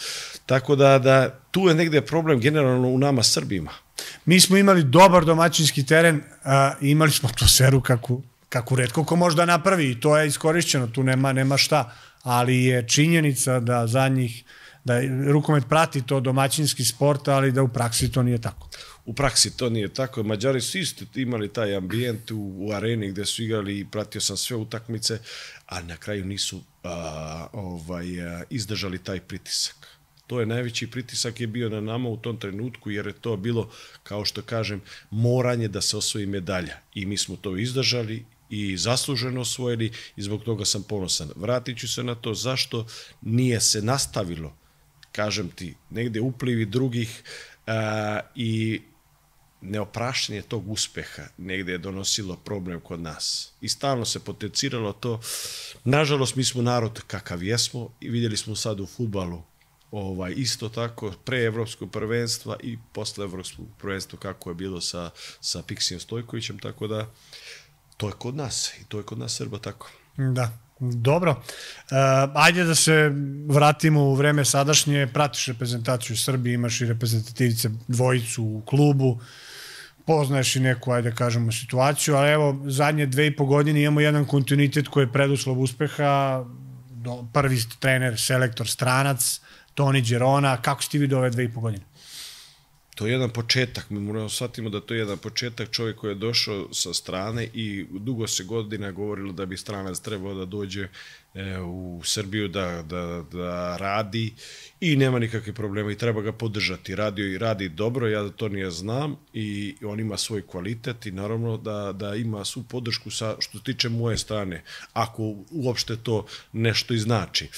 Tako da, da tu je negde problem generalno u nama Srbima Mi smo imali dobar domaćinski teren a, imali smo atmosferu kako, kako redko ko možda napravi i to je iskorišćeno, tu nema, nema šta, ali je činjenica da zadnjih da rukomet prati to domaćinski sport, ali da u praksi to nije tako. U praksi to nije tako. Mađari su isto imali taj ambijent u, u areni gde su igrali i pratio sam sve utakmice, a na kraju nisu a, ovaj, a, izdržali taj pritisak. To je najveći pritisak je bio na nama u tom trenutku jer je to bilo, kao što kažem, moranje da se osvoji medalja. I mi smo to izdržali i zasluženo osvojili i zbog toga sam ponosan. Vratit ću se na to zašto nije se nastavilo, kažem ti, negde uplivi drugih a, i neoprašenje tog uspeha negde je donosilo problem kod nas. I stalno se potenciralo to. Nažalost, mi smo narod kakav jesmo i vidjeli smo sad u futbalu ovaj, isto tako pre evropskog prvenstva i posle evropskog prvenstva kako je bilo sa, sa Pixijem Stojkovićem, tako da to je kod nas i to je kod nas Srba tako. Da, dobro. Uh, ajde da se vratimo u vreme sadašnje. Pratiš reprezentaciju Srbije, imaš i reprezentativice dvojicu u klubu, poznaješ i neku, ajde da kažemo, situaciju, ali evo, zadnje dve i po godine imamo jedan kontinuitet koji je preduslov uspeha, prvi trener, selektor, stranac, Toni Đerona, kako si ti vidio ove dve i po godine? To je jedan početak, mi moramo shvatimo da to je jedan početak, čovjek koji je došao sa strane i dugo se godina govorilo da bi stranac trebao da dođe e, u Srbiju da, da, da radi i nema nikakve problema i treba ga podržati. Radio i radi dobro, ja to nije znam i on ima svoj kvalitet i naravno da, da ima svu podršku sa, što tiče moje strane, ako uopšte to nešto i znači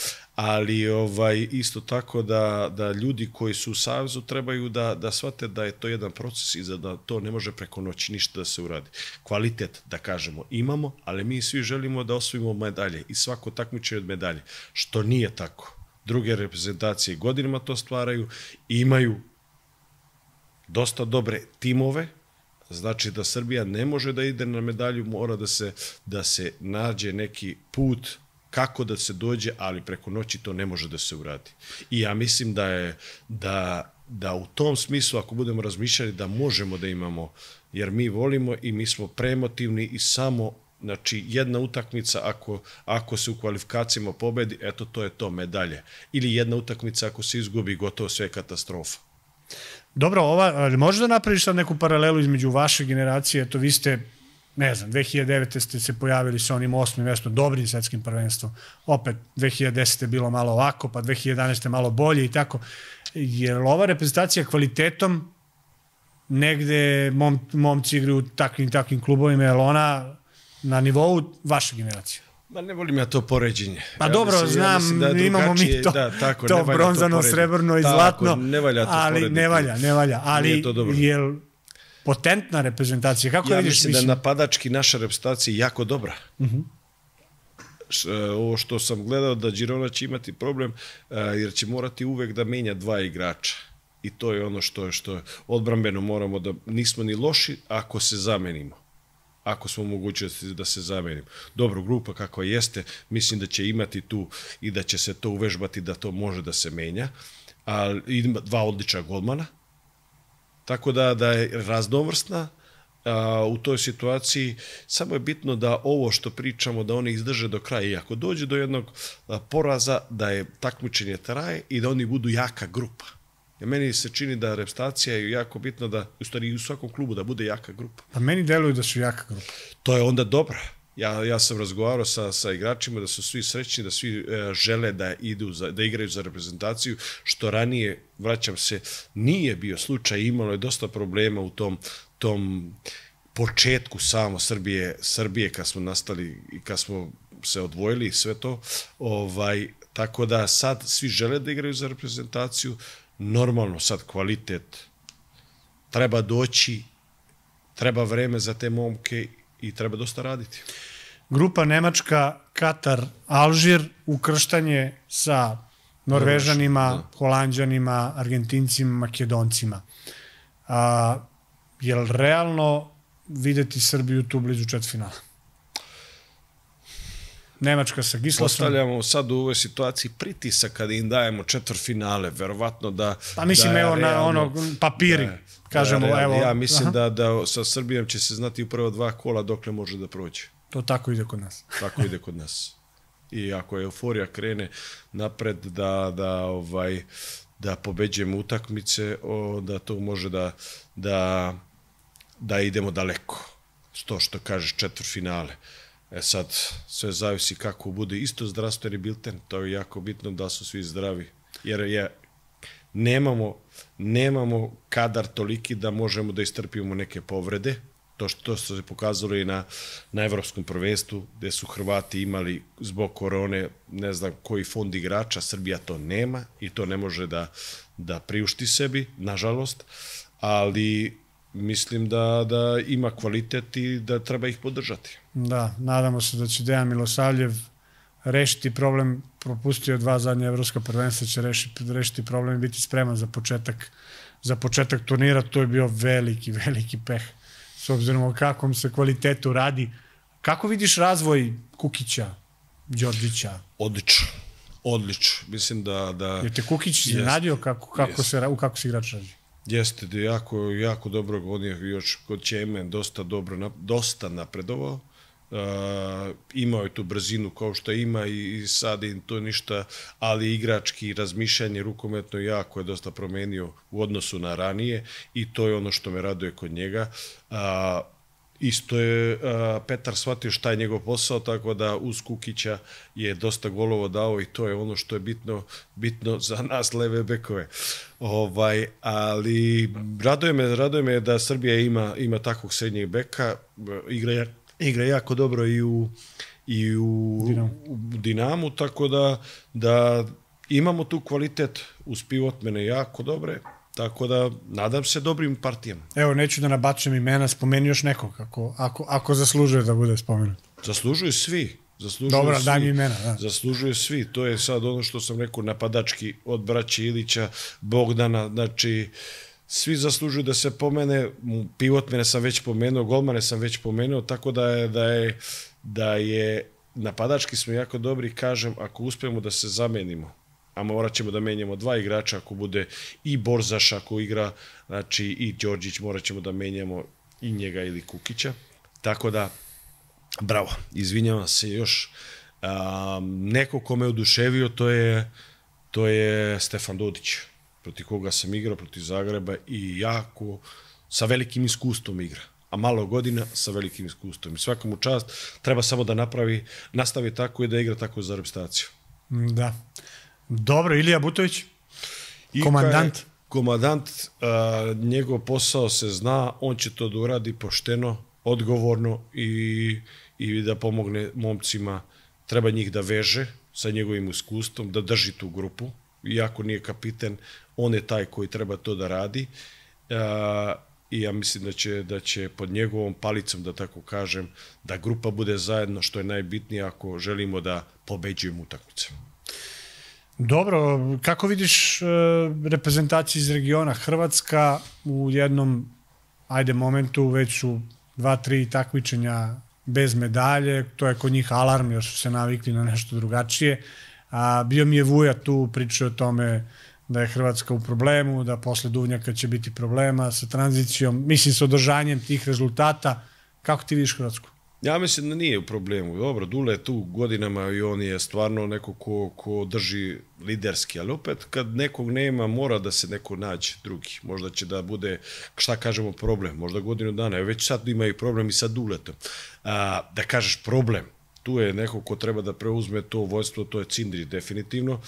ali ovaj isto tako da, da ljudi koji su u savezu trebaju da, da shvate da je to jedan proces i da to ne može preko noći ništa da se uradi. Kvalitet, da kažemo, imamo, ali mi svi želimo da osvojimo medalje i svako takmičenje od medalje, što nije tako. Druge reprezentacije godinama to stvaraju imaju dosta dobre timove, znači da Srbija ne može da ide na medalju, mora da se, da se nađe neki put kako da se dođe, ali preko noći to ne može da se uradi. I ja mislim da je da da u tom smislu ako budemo razmišljali da možemo da imamo jer mi volimo i mi smo premotivni i samo znači jedna utakmica ako, ako se u kvalifikacijama pobedi, eto to je to medalje. Ili jedna utakmica ako se izgubi, gotovo sve katastrofa. Dobro, ova, možeš da napraviš sad neku paralelu između vaše generacije, eto vi ste ne znam, 2009. ste se pojavili sa onim osmim mestom, dobrim svetskim prvenstvom. Opet, 2010. je bilo malo ovako, pa 2011. malo bolje i tako. Jer ova reprezentacija kvalitetom negde mom, momci igraju u takvim takvim klubovima, je ona na nivou vaše generacije? Ma ne volim ja to poređenje. Pa ja dobro, mislim, znam, ja mislim da imamo mi to, da, tako, to bronzano, to srebrno i tako, zlatno, ne valja to ali porediti. ne valja, ne valja. Ali je potentna reprezentacija. Kako ja vidiš? Mislim, mislim da napadački naša reprezentacija je jako dobra. Uh mhm. -huh. Ovo što sam gledao da Girona će imati problem jer će morati uvek da menja dva igrača. I to je ono što što odbrambeno moramo da nismo ni loši ako se zamenimo ako smo mogućnosti da se zamenimo. Dobro, grupa kakva jeste, mislim da će imati tu i da će se to uvežbati da to može da se menja. A, ima dva odlična golmana, Tako da, da je raznovrsna, a, u toj situaciji samo je bitno da ovo što pričamo da oni izdrže do kraja i ako dođe do jednog poraza da je takmičenje traje i da oni budu jaka grupa. Ja meni se čini da repstacija je jako bitno da u stvari u svakom klubu da bude jaka grupa. Pa meni deluju da su jaka grupa. To je onda dobro. Ja, ja sam razgovarao sa, sa igračima da su svi srećni, da svi e, žele da idu za, da igraju za reprezentaciju, što ranije, vraćam se, nije bio slučaj, imalo je dosta problema u tom, tom početku samo Srbije, Srbije kad smo nastali i kad smo se odvojili i sve to, ovaj, tako da sad svi žele da igraju za reprezentaciju, normalno sad kvalitet treba doći, treba vreme za te momke i treba dosta raditi. Grupa Nemačka, Katar, Alžir, ukrštanje sa Norvežanima, da. Holandjanima, Argentincima, Makedoncima. A, je li realno videti Srbiju tu blizu četvrtfinala? Nemačka sa Gislasom. Postavljamo sad u ovoj situaciji pritisak kada im dajemo četvrtfinale, verovatno da... Pa mislim, da evo realno, na ono, papiri. Da, kažemo, da, evo... Ja mislim aha. da, da sa Srbijom će se znati u prva dva kola dokle može da prođe. To tako ide kod nas. [laughs] tako ide kod nas. i ako euforija krene napred da, da ovaj da pobeđujemo utakmice, da to može da, da, da idemo daleko. To što kažeš četvrfinale. E sad, sve zavisi kako bude. Isto zdravstveni bilten, to je jako bitno da su svi zdravi. Jer je, nemamo, nemamo kadar toliki da možemo da istrpimo neke povrede, to što to se pokazalo i na, na evropskom prvenstvu, gde su Hrvati imali zbog korone, ne znam koji fond igrača, Srbija to nema i to ne može da, da priušti sebi, nažalost, ali mislim da, da ima kvalitet i da treba ih podržati. Da, nadamo se da će Dejan Milosavljev rešiti problem, propustio dva zadnje evropska prvenstva, će rešiti, rešiti problem i biti spreman za početak za početak turnira, to je bio veliki, veliki peh s obzirom o kakvom se kvalitetu radi. Kako vidiš razvoj Kukića, Đorđića? Odlično. Odlično. Mislim da... da je te Kukić iznenadio kako, kako, se, u kako se igrač radi? Jeste, da jako, jako dobro, on je još kod Čeme dosta dobro, dosta napredovao. Uh, imao je tu brzinu kao što ima i, i sad im to ništa, ali igrački razmišljanje rukometno jako je dosta promenio u odnosu na ranije i to je ono što me raduje kod njega. Uh, isto je uh, Petar shvatio šta je njegov posao, tako da uz Kukića je dosta golovo dao i to je ono što je bitno, bitno za nas leve bekove. Ovaj, ali raduje me, raduje me da Srbija ima, ima takvog srednjeg beka, igra igra jako dobro i u i u Dinamu, u Dinamu tako da da imamo tu kvalitet uz pivotmene jako dobre Tako da, nadam se dobrim partijama. Evo, neću da nabačem imena, spomeni još nekog, ako, ako, ako zaslužuje da bude spomenut. Zaslužuju svi. Zaslužuju Dobro, svi. daj mi imena. Da. Zaslužuju svi. To je sad ono što sam rekao, napadački od braća Ilića, Bogdana, znači, svi zaslužuju da se pomene, pivotmene sam već pomenuo, golmane sam već pomenuo, tako da je, da je, da je napadački smo jako dobri, kažem, ako uspemo da se zamenimo, a morat ćemo da menjamo dva igrača ako bude i Borzaš ako igra, znači i Đorđić morat ćemo da menjamo i njega ili Kukića. Tako da, bravo, izvinjavam se još. Um, neko ko me oduševio to je, to je Stefan Dodić protiv koga sam igrao, protiv Zagreba i jako sa velikim iskustvom igra a malo godina sa velikim iskustvom. I svakom čast treba samo da napravi, nastavi tako i da igra tako za repstaciju. Da. Dobro, Ilija Butović, komandant. Je, komandant, a, njegov posao se zna, on će to da uradi pošteno, odgovorno i, i da pomogne momcima, treba njih da veže sa njegovim iskustvom, da drži tu grupu, iako nije kapiten, on je taj koji treba to da radi. A, i ja mislim da će, da će pod njegovom palicom, da tako kažem, da grupa bude zajedno, što je najbitnije ako želimo da pobeđujemo utakmice. Dobro, kako vidiš e, reprezentaciju iz regiona Hrvatska u jednom, ajde, momentu već u dva, tri takmičenja bez medalje, to je kod njih alarm, još su se navikli na nešto drugačije. A, bio mi je Vuja tu, pričao o tome da je Hrvatska u problemu, da posle Duvnjaka će biti problema sa tranzicijom, mislim sa održanjem tih rezultata. Kako ti vidiš Hrvatsku? Ja mislim da nije u problemu. Dobro, Dule je tu godinama i on je stvarno neko ko, ko drži liderski, ali opet kad nekog nema mora da se neko nađe drugi. Možda će da bude, šta kažemo, problem. Možda godinu dana. Već sad imaju problem i sa Duletom. A, da kažeš problem, tu je neko ko treba da preuzme to vojstvo, to je Cindri definitivno.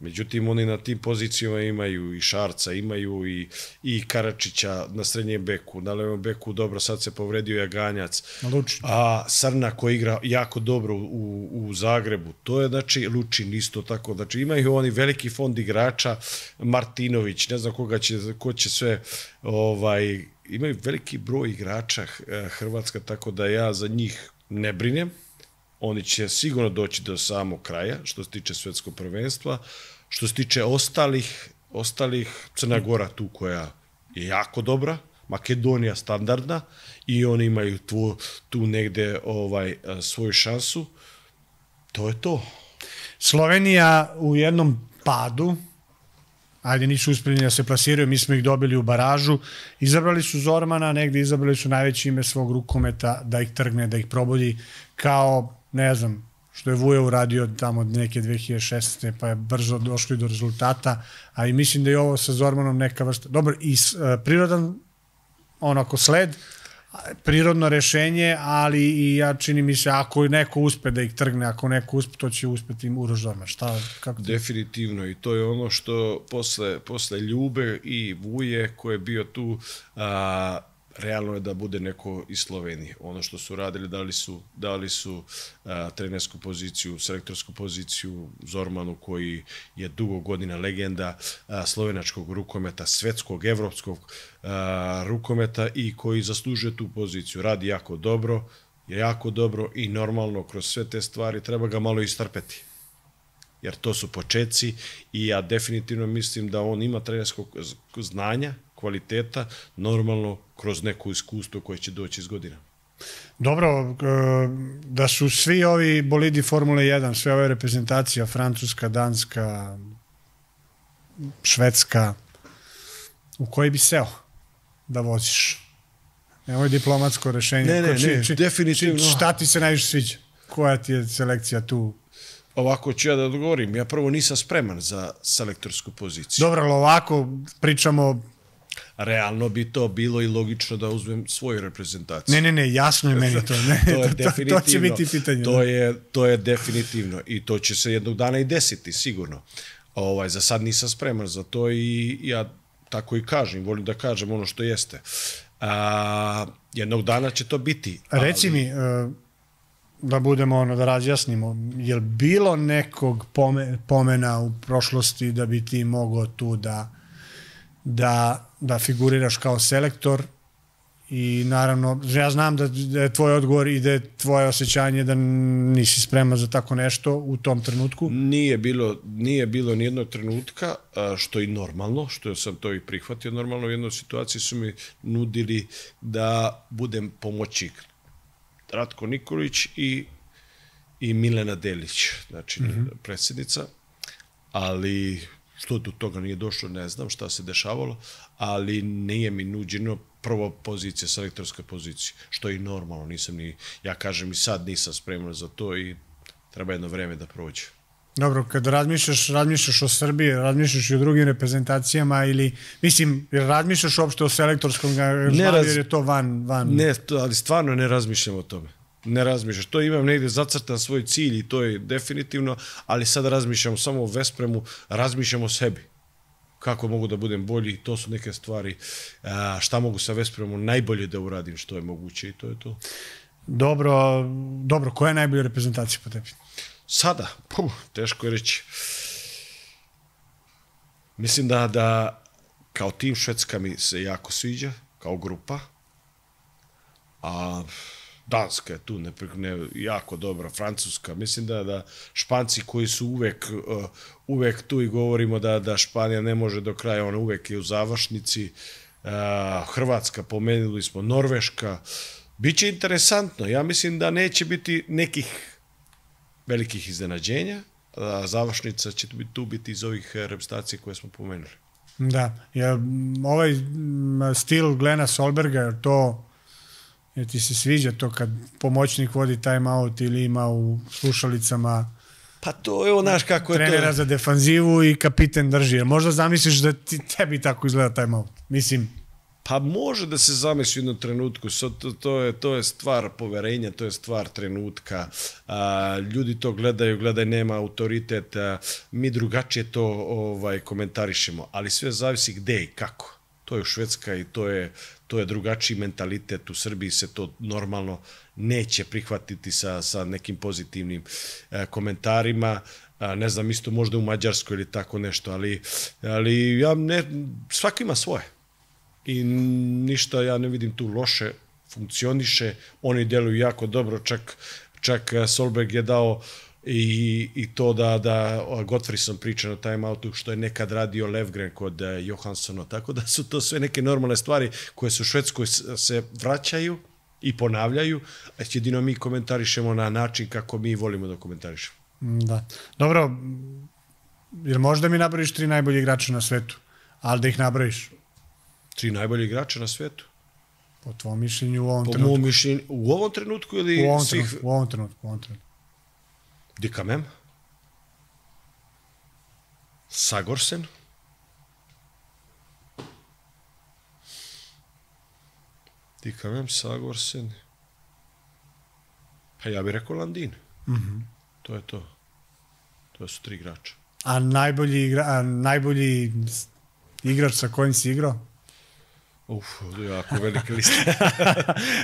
Međutim, oni na tim pozicijama imaju i Šarca, imaju i, i Karačića na srednjem beku, na levom beku dobro, sad se povredio Jaganjac. Lučin. A Srna koji igra jako dobro u, u Zagrebu, to je znači Lučin isto tako. Znači imaju oni veliki fond igrača, Martinović, ne znam koga će, ko će sve, ovaj, imaju veliki broj igrača eh, Hrvatska, tako da ja za njih ne brinem Oni će sigurno doći do samog kraja, što se tiče svetskog prvenstva. Što se tiče ostalih, ostalih Crna Gora tu koja je jako dobra, Makedonija standardna i oni imaju tu, tu negde ovaj svoju šansu. To je to. Slovenija u jednom padu, ajde nisu uspeli da se plasiraju, mi smo ih dobili u baražu, izabrali su Zormana, negde izabrali su najveće ime svog rukometa da ih trgne, da ih probudi kao ne znam, što je Vuja uradio tamo od neke 2016. pa je brzo došli do rezultata, a i mislim da je ovo sa Zormanom neka vrsta, dobro, i uh, prirodan onako sled, prirodno rešenje, ali i ja čini mi se ako neko uspe da ih trgne, ako neko uspe, to će uspeti im Uroš Zorman. Šta, kako ti? Definitivno i to je ono što posle, posle Ljube i Vuje koje je bio tu a, realno je da bude neko iz Slovenije. Ono što su radili, dali su, dali su a, trenersku poziciju, selektorsku poziciju Zormanu koji je dugo godina legenda a, slovenačkog rukometa, svetskog, evropskog a, rukometa i koji zaslužuje tu poziciju. Radi jako dobro, je jako dobro i normalno kroz sve te stvari treba ga malo istrpeti jer to su početci i ja definitivno mislim da on ima trenerskog znanja, kvaliteta, normalno kroz neko iskustvo koje će doći iz godina. Dobro, e, da su svi ovi bolidi Formule 1, sve ove reprezentacija, Francuska, Danska, Švedska, u koji bi seo da voziš? Nemoj diplomatsko rešenje. Ne, ne, či, ne, či, definitivno. Či, šta ti se najviše sviđa? Koja ti je selekcija tu? Ovako ću ja da odgovorim. Ja prvo nisam spreman za selektorsku poziciju. Dobro, ali ovako pričamo realno bi to bilo i logično da uzmem svoju reprezentaciju. Ne, ne, ne, jasno je meni to. Ne, [laughs] to, je to, definitivno, to će biti pitanje. To je, to je definitivno i to će se jednog dana i desiti, sigurno. Ovaj, za sad nisam spreman za to i ja tako i kažem, volim da kažem ono što jeste. A, jednog dana će to biti. Reci ali... mi, uh, da budemo ono, da razjasnimo, je li bilo nekog pome, pomena u prošlosti da bi ti mogao tu da da, da figuriraš kao selektor i naravno, ja znam da, da je tvoj odgovor i da je tvoje osjećanje da nisi spreman za tako nešto u tom trenutku? Nije bilo, nije bilo nijednog trenutka, što je normalno, što sam to i prihvatio normalno, u jednoj situaciji su mi nudili da budem pomoćnik Ratko Nikolić i, i Milena Delić, znači mm -hmm. predsjednica, ali što do toga nije došlo, ne znam šta se dešavalo, ali nije mi nuđeno prvo pozicija, selektorska pozicija, što je i normalno, nisam ni, ja kažem i sad nisam spreman za to i treba jedno vreme da prođe. Dobro, kad razmišljaš, razmišljaš o Srbiji, razmišljaš i o drugim reprezentacijama ili, mislim, razmišljaš uopšte o selektorskom ne raz... jer je to van, van... Ne, to, ali stvarno ne razmišljam o tome. Ne razmišljaš. To imam negde zacrtan svoj cilj i to je definitivno, ali sad razmišljam samo o Vespremu, razmišljam o sebi kako mogu da budem bolji, to su neke stvari, šta mogu sa Vespremom najbolje da uradim što je moguće i to je to. Dobro, dobro, koja je najbolja reprezentacija po tebi? Sada, puh, teško je reći. Mislim da, da kao tim Švedska mi se jako sviđa, kao grupa, a Danska je tu ne, ne, jako dobra, Francuska. Mislim da da Španci koji su uvek uh, uvek tu i govorimo da da Španija ne može do kraja, ona uvek je u završnici. Uh, Hrvatska pomenuli smo, Norveška. Biće interesantno. Ja mislim da neće biti nekih velikih iznenađenja. A završnica će tu biti iz ovih reprezentacija koje smo pomenuli. Da, ja, ovaj stil Glena Solberga, to jer ti se sviđa to kad pomoćnik vodi time out ili ima u slušalicama Pa to je onaš kako je trenera to. Za defanzivu i kapiten drži. Možda zamisliš da ti, tebi tako izgleda time out. Mislim, Pa može da se zamisli u jednom trenutku, so, to, to, je, to je stvar poverenja, to je stvar trenutka. A, ljudi to gledaju, gledaj, nema autoritet, a, mi drugačije to ovaj komentarišemo, ali sve zavisi gde i kako. To je Švedska i to je, to je drugačiji mentalitet. U Srbiji se to normalno neće prihvatiti sa, sa nekim pozitivnim e, komentarima. A, ne znam, isto možda u Mađarskoj ili tako nešto, ali, ali ja ne, svako ima svoje i ništa ja ne vidim tu loše, funkcioniše, oni deluju jako dobro, čak, čak eh, Solberg je dao i, i to da, da Gottfriedson priča na timeoutu što je nekad radio Levgren kod uh, Johanssona, tako da su to sve neke normalne stvari koje su u Švedskoj se vraćaju i ponavljaju, a jedino mi komentarišemo na način kako mi volimo da komentarišemo. Da. Dobro, jer možda mi nabraviš tri najbolji igrača na svetu, ali da ih nabraviš, tri najbolji igrača na svetu. Po tvom mišljenju u ovom po trenutku? Po mišljenju, u ovom trenutku ili u ovom svih... Trenutku, u ovom trenutku, u ovom trenutku. Dikamem, Sagorsen, Dikamem, Sagorsen, pa ja bih rekao Landin. Mm -hmm. To je to. To su tri igrača. A najbolji, igra, a najbolji igrač sa kojim si igrao? Uf, jako velika lista.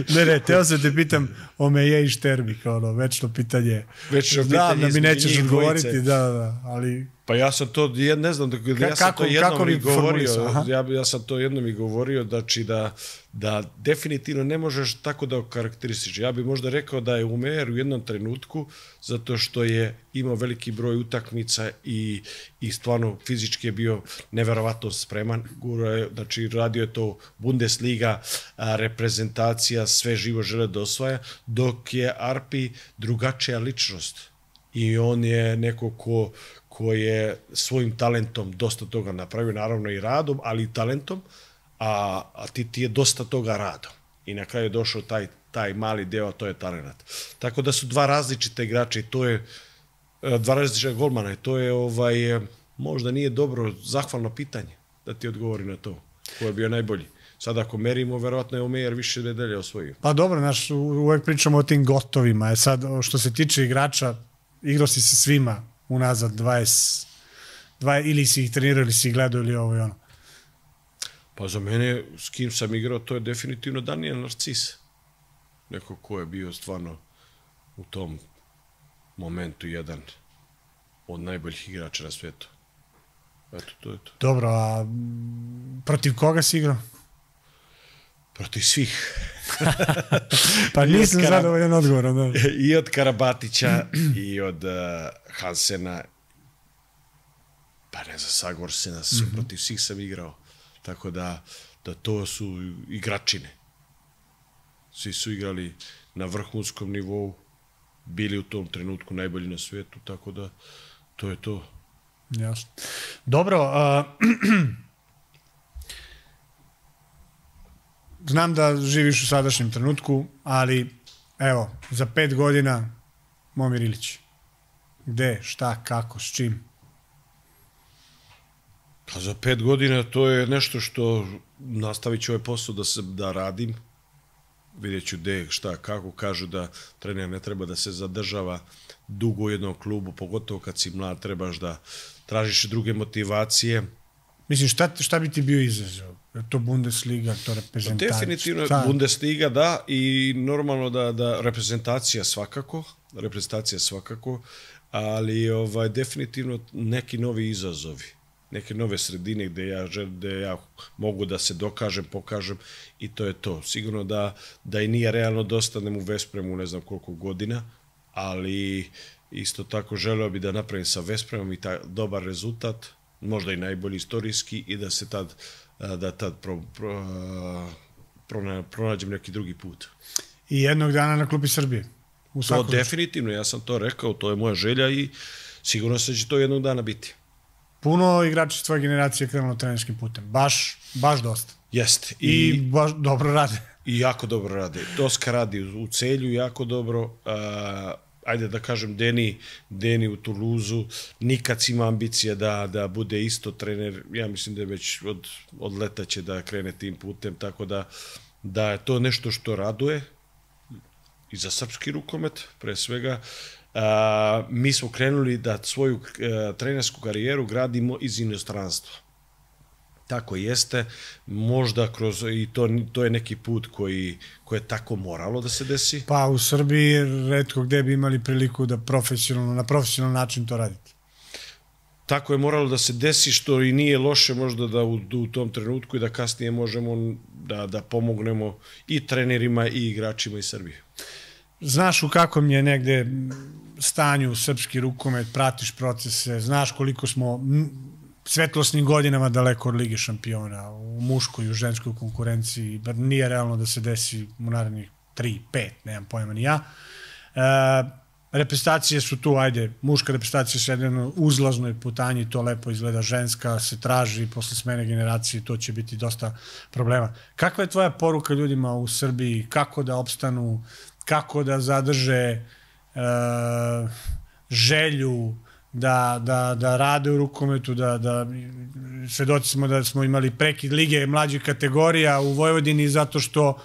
[laughs] ne, ne, teo se te pitam o Meje i Šterbik, ono, večno pitanje. Večno Znam pitanje da mi nećeš odgovoriti, da, da, ali Pa ja sam to, ja ne znam, da, ja sam kako- to jednom kako i govorio, ja, ja sam to jednom i govorio, znači da, da definitivno ne možeš tako da okarakteristiš. Ja bih možda rekao da je Umer u jednom trenutku, zato što je imao veliki broj utakmica i, i stvarno fizički je bio neverovatno spreman. Znači radio je to Bundesliga, a, reprezentacija, sve živo žele da osvaja, dok je Arpi drugačija ličnost i on je neko ko, ko je svojim talentom dosta toga napravio, naravno i radom, ali i talentom, a, a ti, ti je dosta toga radom. I na kraju je došao taj, taj mali deo, to je talent. Tako da su dva različite igrače i to je e, dva različita golmana i to je ovaj, e, možda nije dobro zahvalno pitanje da ti odgovori na to. Ko je bio najbolji? Sad ako merimo, verovatno je Omejer više medalja osvojio. Pa dobro, znaš, u- uvek pričamo o tim gotovima. E sad, što se tiče igrača, igrao si se svima unazad 20, 20 ili si ih trenirao ili si ih gledao ili ovo i ono. Pa za mene, s kim sam igrao, to je definitivno Daniel Narcis. Neko ko je bio stvarno u tom momentu jedan od najboljih igrača na svetu. Eto, to je to. Dobro, a protiv koga si igrao? Protiv svih. [laughs] Pa nisam Karab- zadovoljan odgovorom. Da. [laughs] I od Karabatića, i od uh, Hansena, pa ne znam, Sagorsena, mm -hmm. protiv svih sam igrao. Tako da, da to su igračine. Svi su igrali na vrhunskom nivou, bili u tom trenutku najbolji na svetu, tako da to je to. Jasno. Dobro, a, [clears throat] znam da živiš u sadašnjem trenutku, ali evo, za pet godina Momir Ilić. Gde, šta, kako, s čim? Pa za pet godina to je nešto što nastavit ću ovaj posao da, se, da radim. Vidjet ću gde, šta, kako. Kažu da trener ne treba da se zadržava dugo u jednom klubu, pogotovo kad si mlad, trebaš da tražiš druge motivacije. Mislim, šta, šta bi ti bio izazov? To Bundesliga, to Pa reprezentacija? definitivno šta? Bundesliga da i normalno da da reprezentacija svakako, reprezentacija svakako, ali ovaj definitivno neki novi izazovi neke nove sredine gde ja gde ja mogu da se dokažem, pokažem i to je to. Sigurno da da i nije realno da ostanem u Vespremu ne znam koliko godina, ali isto tako želeo bi da napravim sa Vespremom i taj dobar rezultat, možda i najbolji istorijski i da se tad da tad pro, pro, a, prona, pronađem neki drugi put. I jednog dana na klupi Srbije. U To definitivno, ja sam to rekao, to je moja želja i sigurno se da će to jednog dana biti. Puno igrača tvoje generacije krenulo trenerskim putem. Baš, baš dosta. Jeste. I, I, baš dobro rade. I jako dobro rade. Doska radi u celju jako dobro. Uh, ajde da kažem Deni, Deni u Tuluzu, nikad ima ambicije da, da bude isto trener. Ja mislim da je već od, od leta će da krene tim putem, tako da, da je to nešto što raduje i za srpski rukomet, pre svega. A, mi smo krenuli da svoju a, trenersku karijeru gradimo iz inostranstva. Tako jeste, možda kroz, i to, to je neki put koji, koji je tako moralo da se desi. Pa u Srbiji redko gde bi imali priliku da profesionalno, na profesionalan način to radite. Tako je moralo da se desi, što i nije loše možda da u, u tom trenutku i da kasnije možemo da, da pomognemo i trenerima i igračima iz Srbije. Znaš u kakvom je negde stanju srpski rukomet, pratiš procese, znaš koliko smo svetlosnim godinama daleko od Lige šampiona, u muškoj i u ženskoj konkurenciji, bar nije realno da se desi u narednih 3, 5, nemam pojma ni ja. E, reprezentacije su tu, ajde, muška reprezentacija se jedno uzlaznoj putanji, to lepo izgleda, ženska se traži posle smene generacije, to će biti dosta problema. Kakva je tvoja poruka ljudima u Srbiji, kako da opstanu, kako da zadrže uh, želju da, da, da rade u rukometu, da, da svedoci smo da smo imali prekid lige mlađih kategorija u Vojvodini zato što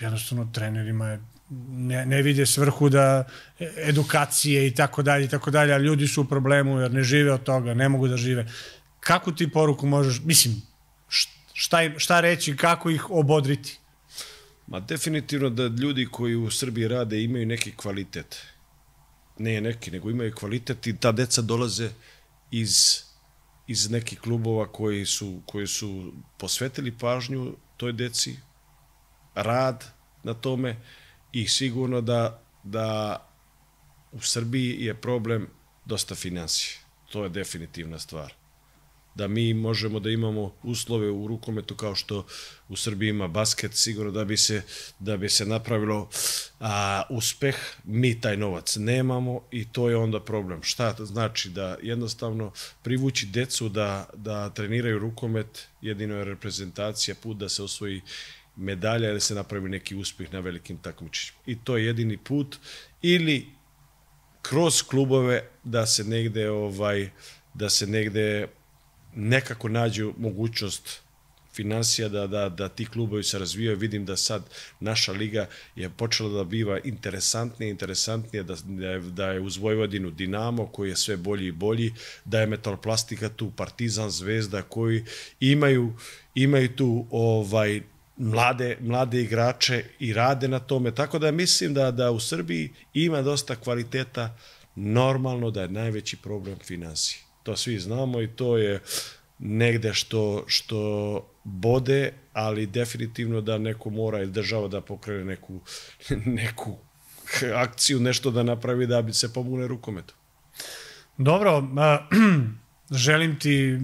jednostavno trenerima je ne, ne vide svrhu da edukacije i tako dalje i tako dalje, a ljudi su u problemu jer ne žive od toga, ne mogu da žive. Kako ti poruku možeš, mislim, šta, šta reći, kako ih obodriti? Ma definitivno da ljudi koji u Srbiji rade imaju neki kvalitet. Ne neki, nego imaju kvalitet i ta deca dolaze iz, iz nekih klubova koji su, koji su posvetili pažnju toj deci, rad na tome i sigurno da, da u Srbiji je problem dosta financije. To je definitivna stvar da mi možemo da imamo uslove u rukometu kao što u Srbiji ima basket, sigurno da bi se, da bi se napravilo a, uspeh, mi taj novac nemamo i to je onda problem. Šta znači da jednostavno privući decu da, da treniraju rukomet, jedino je reprezentacija put da se osvoji medalja ili se napravi neki uspeh na velikim takmičenjima. I to je jedini put ili kroz klubove da se negde ovaj da se negde nekako nađu mogućnost financija da, da, da ti klubovi se razvijaju. Vidim da sad naša liga je počela da biva interesantnije, interesantnije, da, da, je, da je uz Vojvodinu Dinamo koji je sve bolji i bolji, da je Metalplastika tu, Partizan, Zvezda koji imaju, imaju tu ovaj mlade, mlade igrače i rade na tome. Tako da mislim da, da u Srbiji ima dosta kvaliteta, normalno da je najveći problem financije. To svi znamo i to je negde što, što bode, ali definitivno da neko mora ili država da pokrene neku, [laughs] neku akciju, nešto da napravi da bi se pomogne rukometu. Dobro, [clears throat] želim ti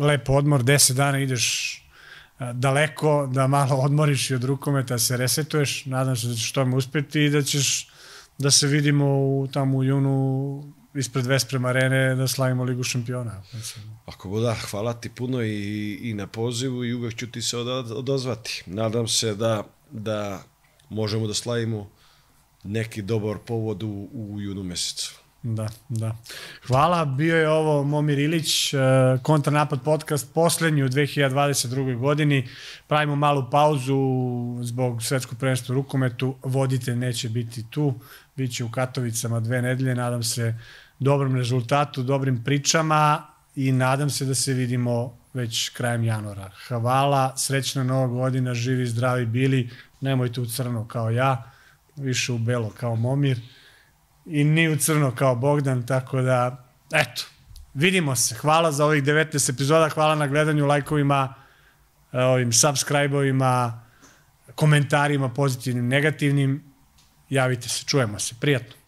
lepo odmor, 10 dana ideš daleko, da malo odmoriš i od rukometa, se resetuješ, nadam se da ćeš tome uspeti i da ćeš da se vidimo u, tamo u junu ispred Vesprem arene da slavimo Ligu šampiona. Ako da, hvala ti puno i, i na pozivu i uvek ću ti se odozvati. Nadam se da, da možemo da slavimo neki dobar povod u, u junu mesecu. Da, da. Hvala, bio je ovo Momir Ilić, e, Kontranapad podcast, poslednji u 2022. godini. Pravimo malu pauzu zbog svetskog prvenstva rukometu. Vodite neće biti tu, bit će u Katovicama dve nedelje, nadam se dobrom rezultatu, dobrim pričama i nadam se da se vidimo već krajem januara. Hvala, srećna nova godina, živi, zdravi bili, nemojte u crno kao ja, više u belo kao Momir i ni u crno kao Bogdan, tako da, eto, vidimo se. Hvala za ovih 19 epizoda, hvala na gledanju, lajkovima, ovim subscribe-ovima, komentarima pozitivnim, negativnim. Javite se, čujemo se. Prijatno.